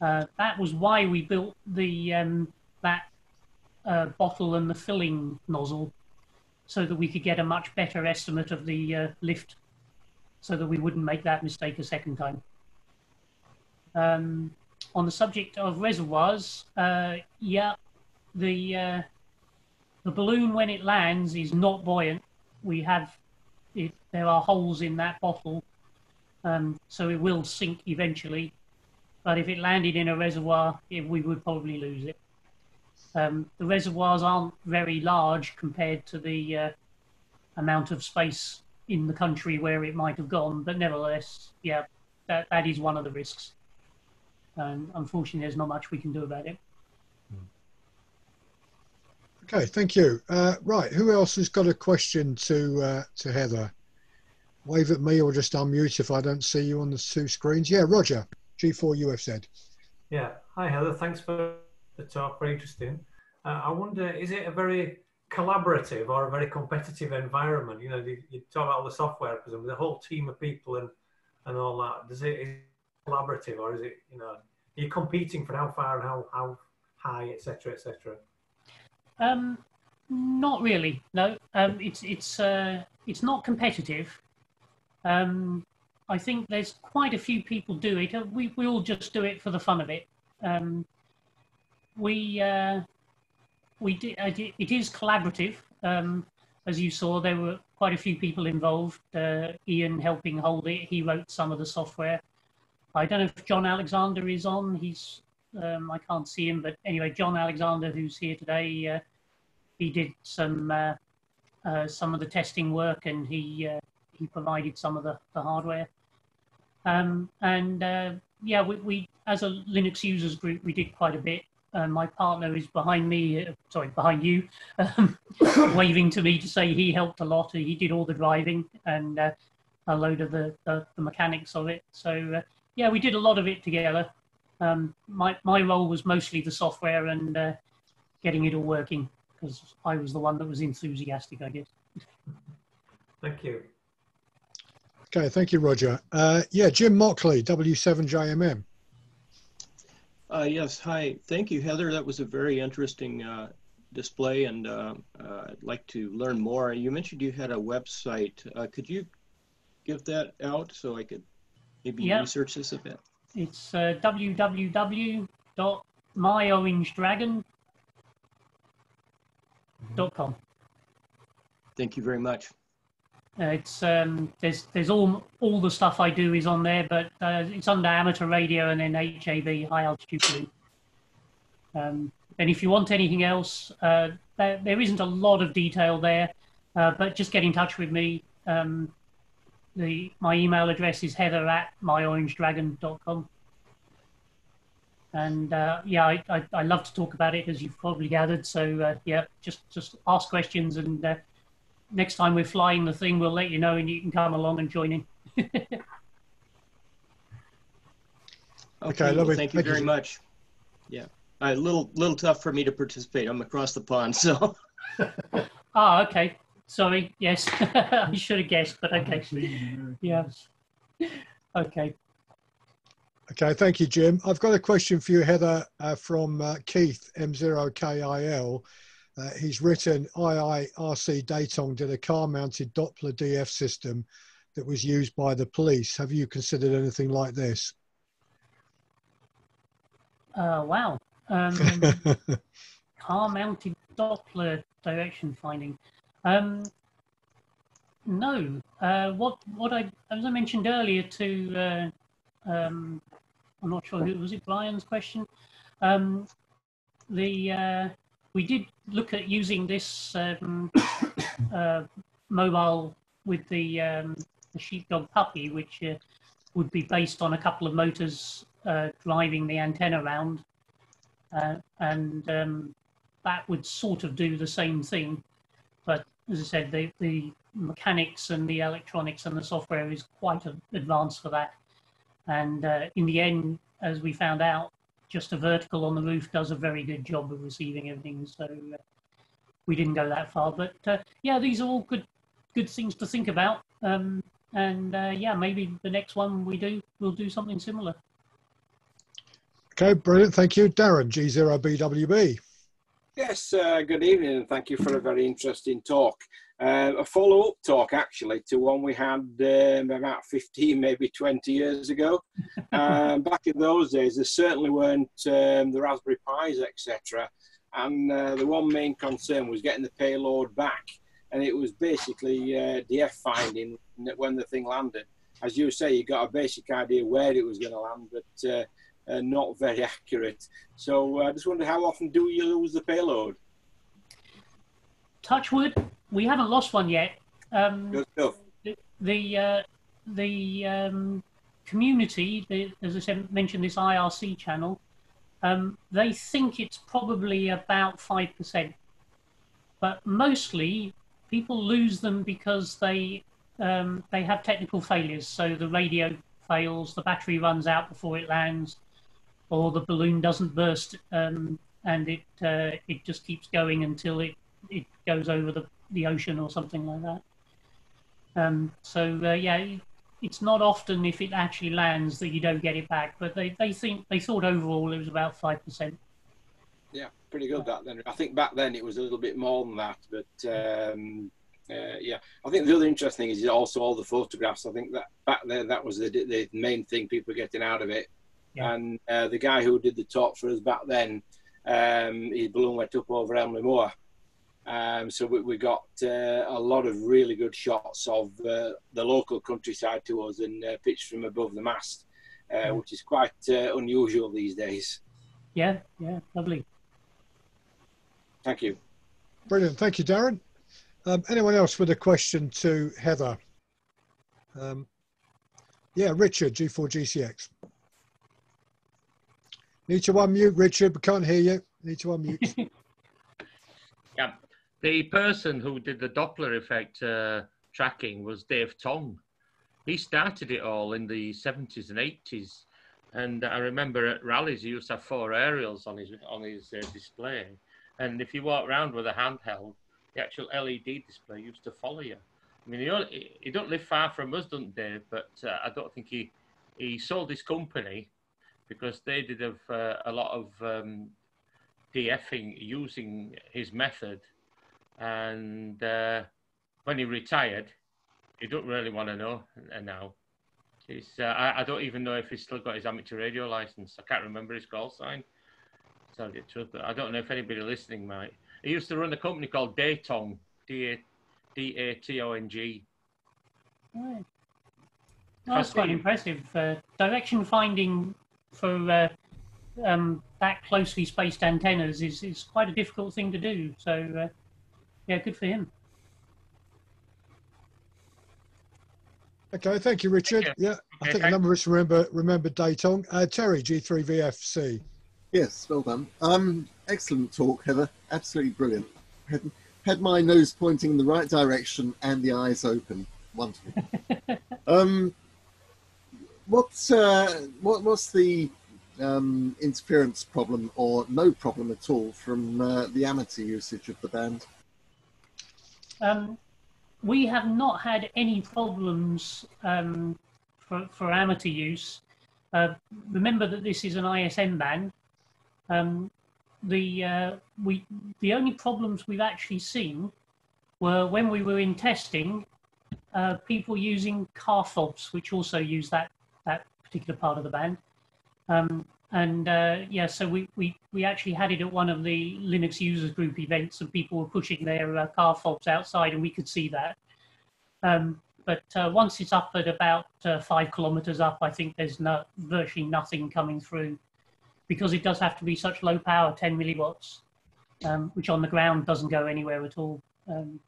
Uh, that was why we built the um, that uh, bottle and the filling nozzle so that we could get a much better estimate of the uh, lift so that we wouldn't make that mistake a second time. Um, on the subject of reservoirs, uh, yeah, the uh, the balloon when it lands is not buoyant. We have it, there are holes in that bottle, um, so it will sink eventually. But if it landed in a reservoir, it, we would probably lose it. Um, the reservoirs aren't very large compared to the uh, amount of space in the country where it might have gone, but nevertheless, yeah, that, that is one of the risks. And unfortunately, there's not much we can do about it. Okay, thank you. Uh, right, who else has got a question to uh, to Heather? Wave at me or just unmute if I don't see you on the two screens. Yeah, Roger, G4UFZ. Yeah, hi Heather, thanks for the talk, very interesting. Uh, I wonder, is it a very collaborative or a very competitive environment? You know, you, you talk about all the software, presumably the whole team of people and and all that. Does it is it collaborative or is it, you know, you're you competing for how far and how, how high, etc., etc.? Um, not really. No, um, it's it's uh, it's not competitive. Um, I think there's quite a few people do it. Uh, we we all just do it for the fun of it. Um, we uh, we uh, it is collaborative. Um, as you saw, there were quite a few people involved. Uh, Ian helping hold it. He wrote some of the software. I don't know if John Alexander is on. He's um, I can't see him, but anyway, John Alexander, who's here today, uh, he did some uh, some of the testing work, and he he provided some of the, the hardware. Um, and uh, yeah, we, we, as a Linux users group, we did quite a bit. my partner is behind me, uh, sorry, behind you, um, waving to me to say he helped a lot. He did all the driving and a load of the, the, the, mechanics of it. So yeah, we did a lot of it together. Um, my my role was mostly the software and uh, getting it all working because I was the one that was enthusiastic, I guess. Thank you. Okay, thank you, Roger. Uh, yeah, Jim Mockley, W7JMM. Uh, yes, hi. Thank you, Heather. That was a very interesting uh, display, and uh, uh, I'd like to learn more. You mentioned you had a website. Uh, could you give that out so I could maybe yep. research this a bit? It's uh, www.myorangedragon.com. Thank you very much. It's um, there's there's all all the stuff I do is on there, but uh, it's under amateur radio and then HAB high altitude. Um, and if you want anything else, uh, there, there isn't a lot of detail there, uh, but just get in touch with me. Um, the my email address is heather at myorangedragon.com. And uh, yeah, I, I, I, love to talk about it, as you've probably gathered. So uh, yeah, just just ask questions, and uh, next time we're flying the thing, we'll let you know, and you can come along and join in. okay, okay well, thank you very much. Yeah, a little little tough for me to participate. I'm across the pond, so. ah, okay. Sorry. Yes, I should have guessed, but okay. Yes. Okay. Okay, thank you, Jim. I've got a question for you, Heather, uh, from uh, Keith M0KIL. Uh, he's written IIRC Datong did a car-mounted Doppler DF system that was used by the police. Have you considered anything like this? Uh, wow. Um, car-mounted Doppler direction finding. Um, no. Uh, what what I as I mentioned earlier to uh, um, I'm not sure who was it Brian's question. Um, the uh, we did look at using this um, uh, mobile with the, um, the sheepdog puppy, which uh, would be based on a couple of motors uh, driving the antenna around, and um, that would sort of do the same thing, but as I said, the, the mechanics and the electronics and the software is quite advanced for that. And uh, in the end, as we found out, just a vertical on the roof does a very good job of receiving everything. So uh, we didn't go that far. But uh, yeah, these are all good good things to think about. Um, and uh, yeah, maybe the next one we do, we'll do something similar. Okay, brilliant. Thank you. Darren, G0BWB. Yes, uh, good evening, and thank you for a very interesting talk. Uh, a follow up talk, actually, to one we had um, about 15, maybe 20 years ago. um, back in those days, there certainly weren't um, the Raspberry Pis, etc. And uh, the one main concern was getting the payload back. And it was basically uh, DF finding when the thing landed. As you say, you got a basic idea where it was going to land, but uh, uh, not very accurate. So uh, I just wonder how often do you lose the payload? Touchwood, we haven't lost one yet. Um, Good stuff. the the, uh, the um, community, the, as I said, mentioned this IRC channel, um, they think it's probably about 5%. But mostly people lose them because they, um, they have technical failures. So the radio fails, the battery runs out before it lands, or the balloon doesn't burst um, and it, uh, it just keeps going until it, it goes over the, the ocean or something like that. Um, so uh, yeah, it's not often if it actually lands that you don't get it back, but they, they think they thought overall it was about five percent. Yeah, pretty good that then. I think back then it was a little bit more than that, but um, uh, yeah, I think the other interesting thing is also all the photographs. I think that back then that was the, the main thing people were getting out of it. Yeah. And uh, the guy who did the talk for us back then, um, his balloon went up over Emley Moor. Um, so we, we got uh, a lot of really good shots of uh, the local countryside to us and uh, pitched from above the mast, uh, which is quite uh, unusual these days. Yeah, yeah, lovely. Thank you. Brilliant. Thank you, Darren. Um, anyone else with a question to Heather? Um, yeah, Richard, G4GCX. Need to unmute, Richard. We can't hear you. Need to unmute. Yeah, the person who did the Doppler effect uh, tracking was Dave Tong. He started it all in the 70s and 80s. And I remember at rallies, he used to have four aerials on his on his uh, display. And if you walk around with a handheld, the actual LED display used to follow you. I mean, he, only, he don't live far from us, doesn't Dave? But uh, I don't think he he sold his company because they did have uh, a lot of um, DFing using his method. And uh, when he retired, he don't really want to know now. He's, uh, I, I don't even know if he's still got his amateur radio license. I can't remember his call sign. To tell you the truth, but I don't know if anybody listening might. He used to run a company called Datong, D A D A T O N G. Right. Well, that's quite impressive. Uh, direction finding for uh, um, that closely spaced antennas is, is quite a difficult thing to do. So, uh, yeah, good for him. Okay, thank you, Richard. Thank you. Yeah, I think a number of us remember remember Datong. Uh, Terry, G3VFC. Yes, well done. Um, excellent talk, Heather. Absolutely brilliant. Had, had my nose pointing in the right direction and the eyes open. Wonderful. um, what's uh, what, what's the um, interference problem or no problem at all from uh, the amateur usage of the band? Um, we have not had any problems um, for, for amateur use. Uh, remember that this is an ISM band. Um, the uh, we the only problems we've actually seen were when we were in testing, uh, people using car fobs, which also use that that particular part of the band. Um, and uh, yeah, so we, we, we actually had it at one of the Linux users group events, and people were pushing their uh, car fobs outside, and we could see that. Um, but uh, once it's up at about uh, five kilometers up, I think there's no, virtually nothing coming through because it does have to be such low power, 10 milliwatts, um, which on the ground doesn't go anywhere at all. Um,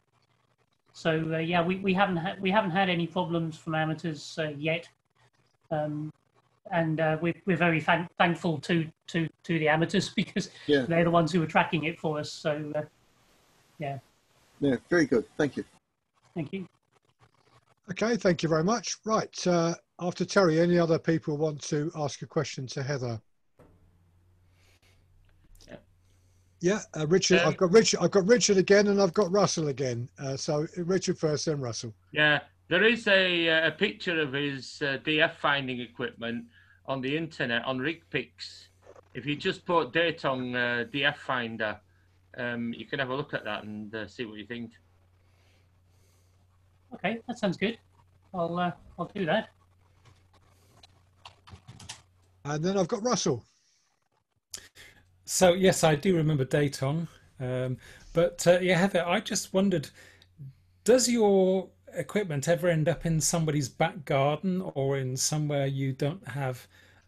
so uh, yeah, we, we haven't had we haven't had any problems from amateurs uh, yet, um, and uh, we're we're very thank- thankful to to to the amateurs because Yeah. they're the ones who are tracking it for us. So uh, yeah, Yeah, very good. Thank you. thank you. Okay, thank you very much. Right, uh, after Terry, any other people want to ask a question to Heather? Yeah. Yeah, uh, Richard. Um, I've got Richard. I've got Richard again, and I've got Russell again. Uh, so Richard first, then Russell. Yeah, there is a, uh, a picture of his uh, DF finding equipment on the internet on RigPix. If you just put Datong uh, DF finder um, you can have a look at that and uh, see what you think. Okay, that sounds good. I'll uh, I'll do that. And then I've got Russell. So yes, I do remember Datong, um, but uh, yeah, Heather, I just wondered, does your equipment ever end up in somebody's back garden or in somewhere you don't have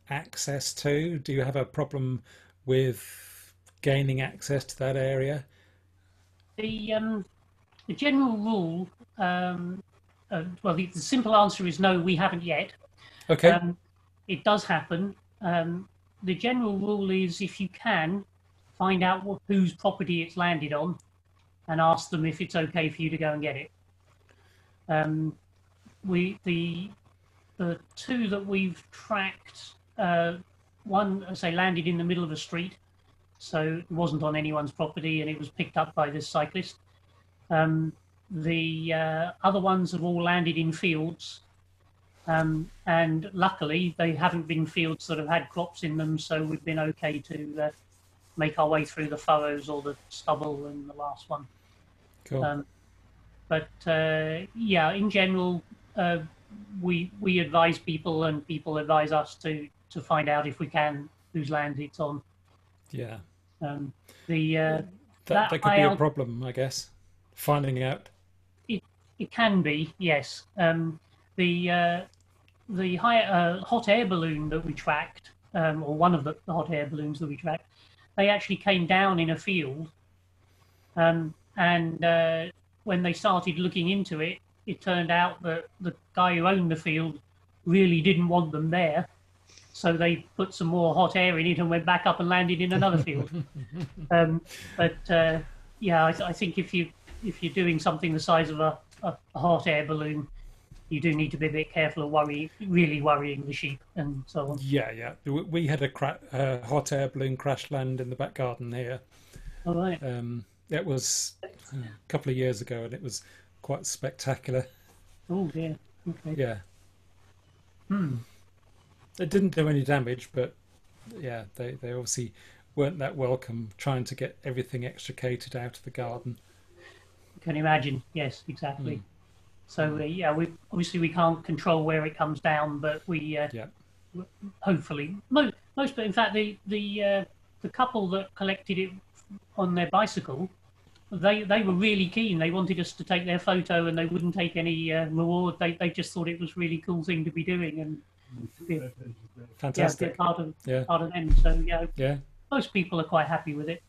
access to? Do you have a problem with gaining access to that area? The um, the general rule, um, uh, well, the, the simple answer is no. We haven't yet. Okay. Um, it does happen. Um, the general rule is if you can, find out what, whose property it's landed on and ask them if it's okay for you to go and get it. Um, we the the two that we've tracked, uh, one I say landed in the middle of a street, so it wasn't on anyone's property and it was picked up by this cyclist. Um, the uh, other ones have all landed in fields, um, and luckily they haven't been fields that have had crops in them, so we've been okay to uh, make our way through the furrows or the stubble in the last one. Cool. Um, but uh, yeah, in general, uh, we we advise people, and people advise us to to find out if we can whose land it's on. yeah. Um, the uh, That, that that could be a problem, I guess. Finding out. it, it can be yes. Um, the uh, the high, uh, hot air balloon that we tracked, um, or one of the, the hot air balloons that we tracked, they actually came down in a field, um, and uh, when they started looking into it, it turned out that the guy who owned the field really didn't want them there. So they put some more hot air in it and went back up and landed in another field. um, but uh, yeah, I, I think if you if you're doing something the size of a, a, a hot air balloon, you do need to be a bit careful of worry, really worrying the sheep and so on. Yeah, yeah. We had a cra- uh, hot air balloon crash land in the back garden here. All right. Um, it was uh, a couple of years ago, and it was quite spectacular. Oh dear. Okay. Yeah, Hmm. it didn't do any damage, but yeah, they they obviously weren't that welcome trying to get everything extricated out of the garden. Can imagine. Yes, exactly. Hmm. So uh, yeah, we obviously we can't control where it comes down, but we uh, Yeah. hopefully most most. But in fact, the the uh, the couple that collected it on their bicycle, they they were really keen. They wanted us to take their photo, and they wouldn't take any uh, reward. They they just thought it was a really cool thing to be doing, and be, yeah, be a part of Yeah, part of them. So yeah, yeah, most people are quite happy with it.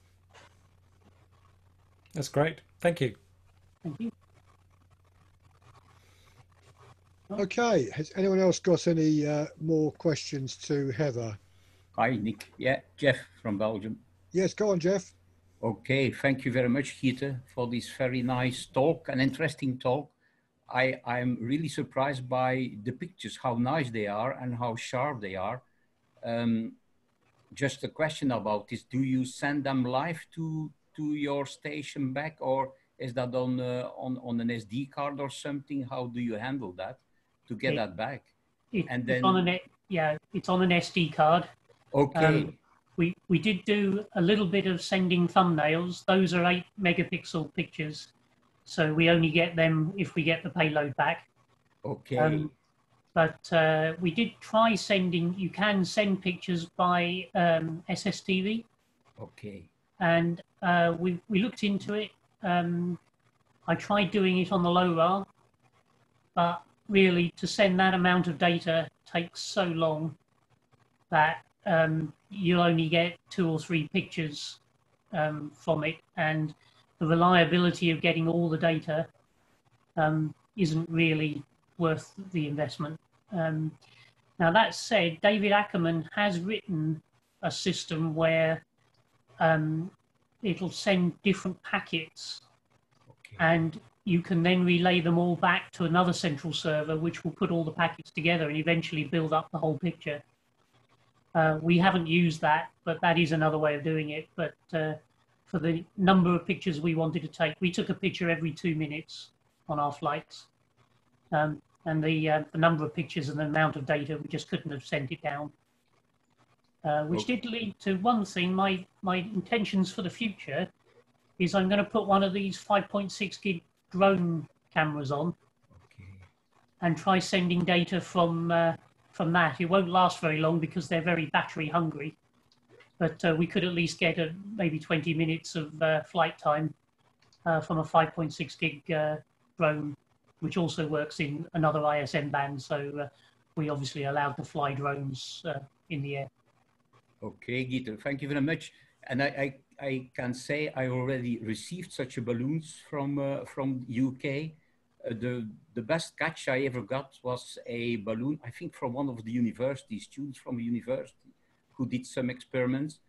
that's great. Thank you. Thank you. Okay, has anyone else got any uh, more questions to Heather? Hi, Nick. Yeah, Jeff from Belgium. Yes, go on, Jeff. Okay, thank you very much, Gita, for this very nice talk, an interesting talk. I, I'm really surprised by the pictures, how nice they are and how sharp they are. Um, just a question about this, do you send them live to, to your station back or is that on, uh, on, on an SD card or something? How do you handle that to get It- that back? It, And it's on then- an yeah, it's on an SD card. Okay, Um, we we did do a little bit of sending thumbnails. Those are eight megapixel pictures, so we only get them if we get the payload back. okay, Um, but uh, we did try sending. You can send pictures by um, SSTV, okay, and uh, we we looked into it. Um, I tried doing it on the LoRa, but really to send that amount of data takes so long that um, you'll only get two or three pictures um, from it, and the reliability of getting all the data um, isn't really worth the investment. Um, now that said, David Akerman has written a system where um, it'll send different packets okay. and you can then relay them all back to another central server which will put all the packets together and eventually build up the whole picture uh, we haven't used that but that is another way of doing it. But uh, for the number of pictures we wanted to take we took a picture every two minutes on our flights. Um, and the, uh, the number of pictures and the amount of data we just couldn't have sent it down. Uh, which Okay. did lead to one thing. My my intentions for the future is I'm going to put one of these 5.6 gig drone cameras on and try sending data from uh, from that. It won't last very long because they're very battery hungry, but uh, we could at least get a, maybe 20 minutes of uh, flight time uh, from a 5.6 gig uh, drone, which also works in another ISM band. So uh, we obviously allowed to fly drones in the air. Okay, Guido, thank you very much. And I, I, I, can say I already received such a balloons from from UK uh, the, the best catch I ever got was a balloon, I think from one of the university students from a university who did some experiments.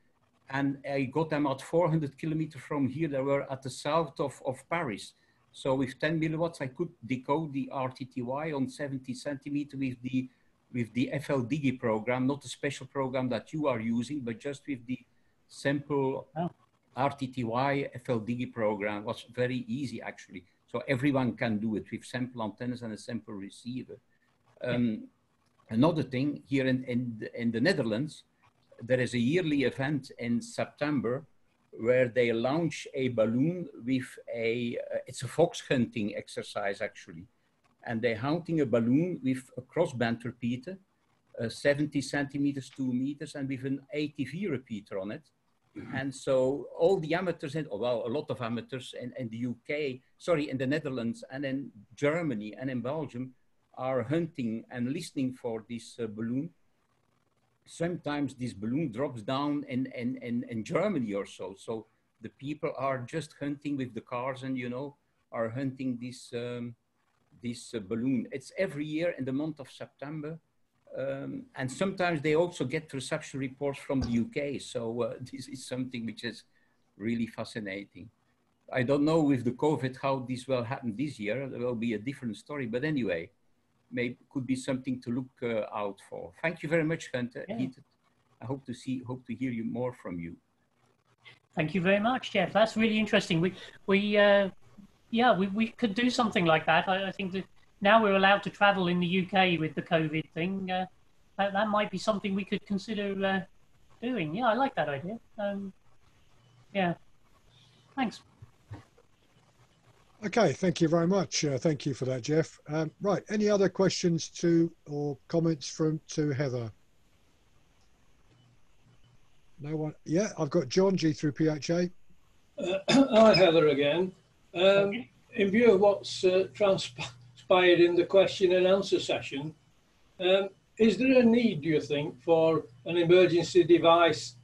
And I got them at 400 kilometers from here. They were at the south of, of Paris. So with 10 milliwatts, I could decode the RTTY on 70 centimeter with the with the FLDigi program, not the special program that you are using, but just with the simple oh. RTTY FLDigi program was very easy actually. So everyone can do it with sample antennas and a sample receiver. Um, another thing here in, in, in the Netherlands, there is a yearly event in September where they launch a balloon with a, uh, it's a fox hunting exercise actually. And they're hunting a balloon with a crossband repeater, uh, 70 centimeters, two meters, and with an ATV repeater on it. Mm-hmm. And so all the amateurs, and well, a lot of amateurs in, in the UK, sorry, in the Netherlands and in Germany and in Belgium are hunting and listening for this uh, balloon. Sometimes this balloon drops down in, in, in, in Germany or so. So the people are just hunting with the cars and, you know, are hunting this, um, this uh, balloon. It's every year in the month of September um, and sometimes they also get reception reports from the UK. So uh, this is something which is really fascinating. I don't know with the COVID how this will happen this year. There will be a different story, but anyway, maybe could be something to look uh, out for. Thank you very much, Heather. Yeah. I hope to see, hope to hear you more from you. Thank you very much, Jeff. That's really interesting. We, we, uh, yeah, we, we could do something like that. I, I think that now we're allowed to travel in the UK with the COVID thing. Uh, that, that, might be something we could consider uh, doing. Yeah, I like that idea. Um, yeah, thanks. Okay, thank you very much. Uh, thank you for that, Jeff. Um, right, any other questions to or comments from to Heather? No one. Yeah, I've got John G through PHA. Uh, hi, Heather again. Um, in view of what's uh, transpired inspired in the question and answer session. Um, is there a need, do you think, for an emergency device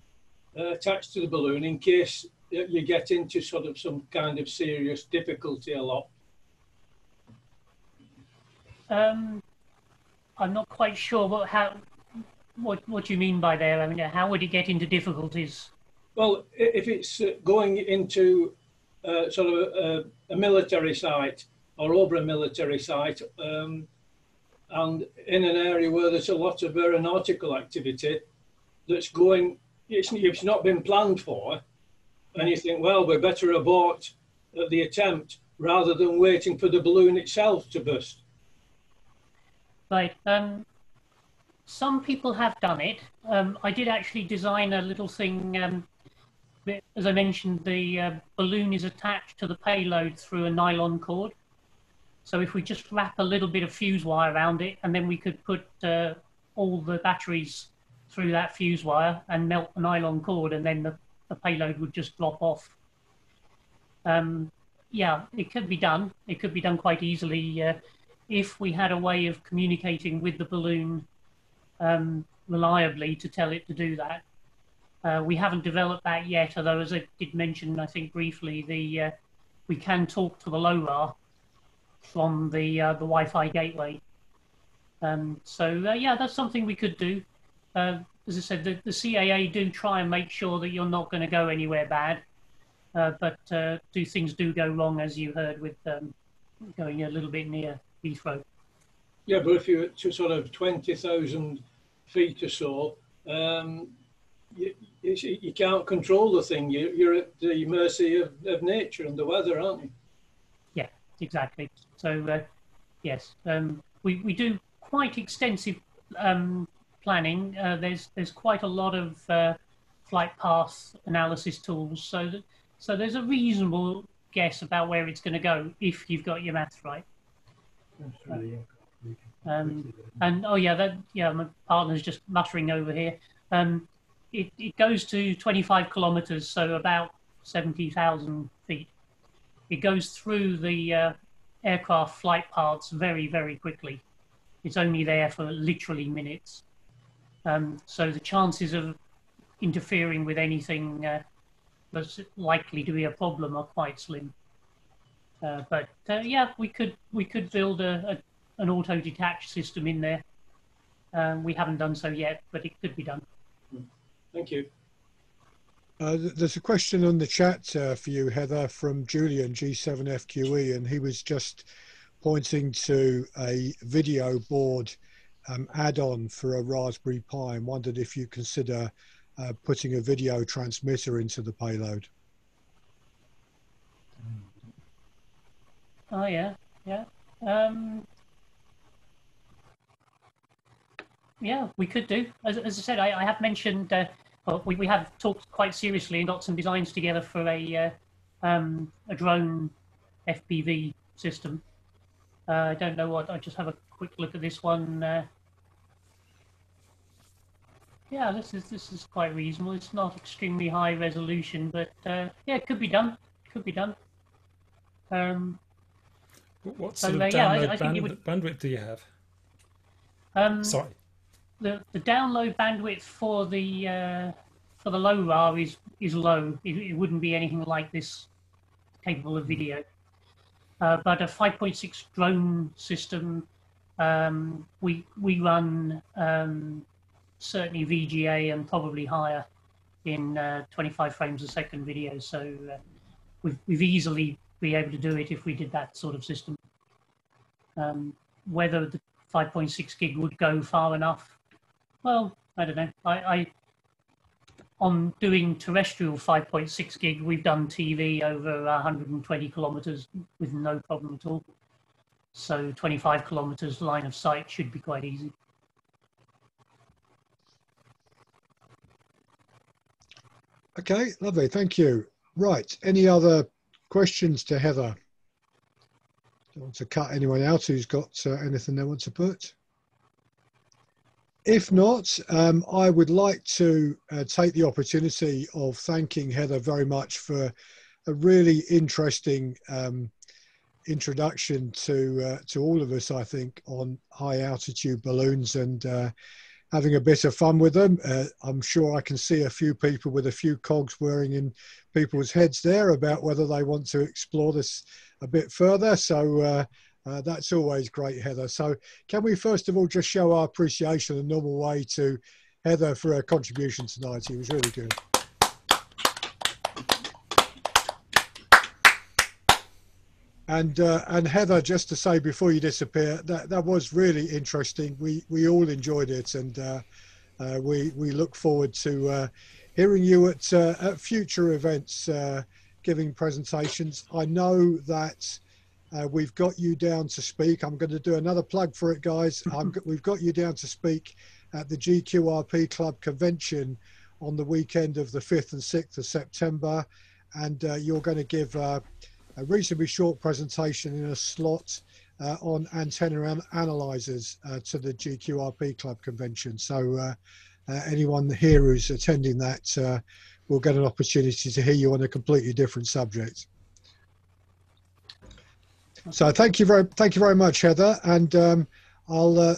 uh, attached to the balloon in case you get into sort of some kind of serious difficulty a lot? Um, I'm not quite sure what how what what you mean by there. I mean, how would it get into difficulties? Well, if it's uh, going into uh, sort of a, a, military site or over a military site um, and in an area where there's a lot of aeronautical activity that's going, it's, it's not been planned for. And you think, well, we're better abort at the attempt rather than waiting for the balloon itself to burst. Right. Um, some people have done it. Um, I did actually design a little thing. Um, as I mentioned, the uh, balloon is attached to the payload through a nylon cord. So if we just wrap a little bit of fuse wire around it, and then we could put uh, all the batteries through that fuse wire and melt the nylon cord, and then the, the payload would just drop off. Um, yeah, it could be done. It could be done quite easily uh, if we had a way of communicating with the balloon um, reliably to tell it to do that. Uh, we haven't developed that yet, although as I did mention, I think briefly, the uh, we can talk to the LoRa from the uh, the Wi-Fi gateway. Um, so uh, yeah, that's something we could do. Uh, as I said, the, the, CAA do try and make sure that you're not going to go anywhere bad, uh, but uh, do things do go wrong, as you heard with um, going a little bit near Heathrow. Yeah, but if you're to sort of twenty thousand feet or so, um, you, you, can't control the thing. You, you're at the mercy of, of nature and the weather, aren't you? Exactly. So uh, yes, um, we we do quite extensive um, planning. Uh, there's there's quite a lot of uh, flight path analysis tools. So that So there's a reasonable guess about where it's going to go if you've got your maths right. Um, and oh yeah, that yeah, my partner's just muttering over here. Um, it, it goes to 25 kilometers, so about 70,000 feet. It goes through the uh, aircraft flight paths very, very quickly. It's only there for literally minutes. Um, so the chances of interfering with anything uh, that's likely to be a problem are quite slim. Uh, but uh, yeah, we could we could build a, a an auto detached system in there. Um, we haven't done so yet, but it could be done. Thank you. Uh, there's a question on the chat uh, for you, Heather, from Julian G7FQE, and he was just pointing to a video board um, add-on for a Raspberry Pi and wondered if you consider uh, putting a video transmitter into the payload. Oh yeah, yeah. Um, yeah, we could do. As, as I said, I, I have mentioned, well, we, we have talked quite seriously and got some designs together for a, uh, um, a drone FPV system. Uh, I don't know what, I just have a quick look at this one. Uh, yeah, this is this is quite reasonable. It's not extremely high resolution, but uh, yeah, it could be done. Could be done. Um, what sort so, of uh, download yeah, I, I band, would, bandwidth do you have? Um, Sorry the the download bandwidth for the uh, for the LoRa is is low. It, it, wouldn't be anything like this capable of video. Uh, but a 5.6 drone system, um, we we run um, certainly VGA and probably higher in uh, 25 frames a second video. So uh, we've we've easily be able to do it if we did that sort of system. Um, whether the 5.6 gig would go far enough well, I don't know. I, I on doing terrestrial 5.6 gig, we've done TV over 120 kilometers with no problem at all. So 25 kilometers line of sight should be quite easy. Okay, lovely. Thank you. Right. Any other questions to Heather? Don't want to cut anyone out who's got uh, anything they want to put. If not, um, I would like to uh, take the opportunity of thanking Heather very much for a really interesting um, introduction to uh, to all of us. I think on high altitude balloons and uh, having a bit of fun with them. Uh, I'm sure I can see a few people with a few cogs whirring in people's heads there about whether they want to explore this a bit further. So uh, uh, that's always great, Heather. So, can we first of all just show our appreciation the normal way to Heather for her contribution tonight? It was really good. And uh, and Heather, just to say before you disappear, that that was really interesting. We we all enjoyed it, and uh, uh we we look forward to uh, hearing you at uh, at future events, giving presentations. I know that uh, we've got you down to speak. I'm going to do another plug for it, guys. we've got you down to speak at the GQRP Club convention on the weekend of the 5th and 6th of September. And uh, you're going to give uh, a reasonably short presentation in a slot uh, on antenna an analyzers uh, to the GQRP Club convention. So uh, anyone here who's attending that will get an opportunity to hear you on a completely different subject. So thank you very, thank you very much, Heather. And um, I'll uh,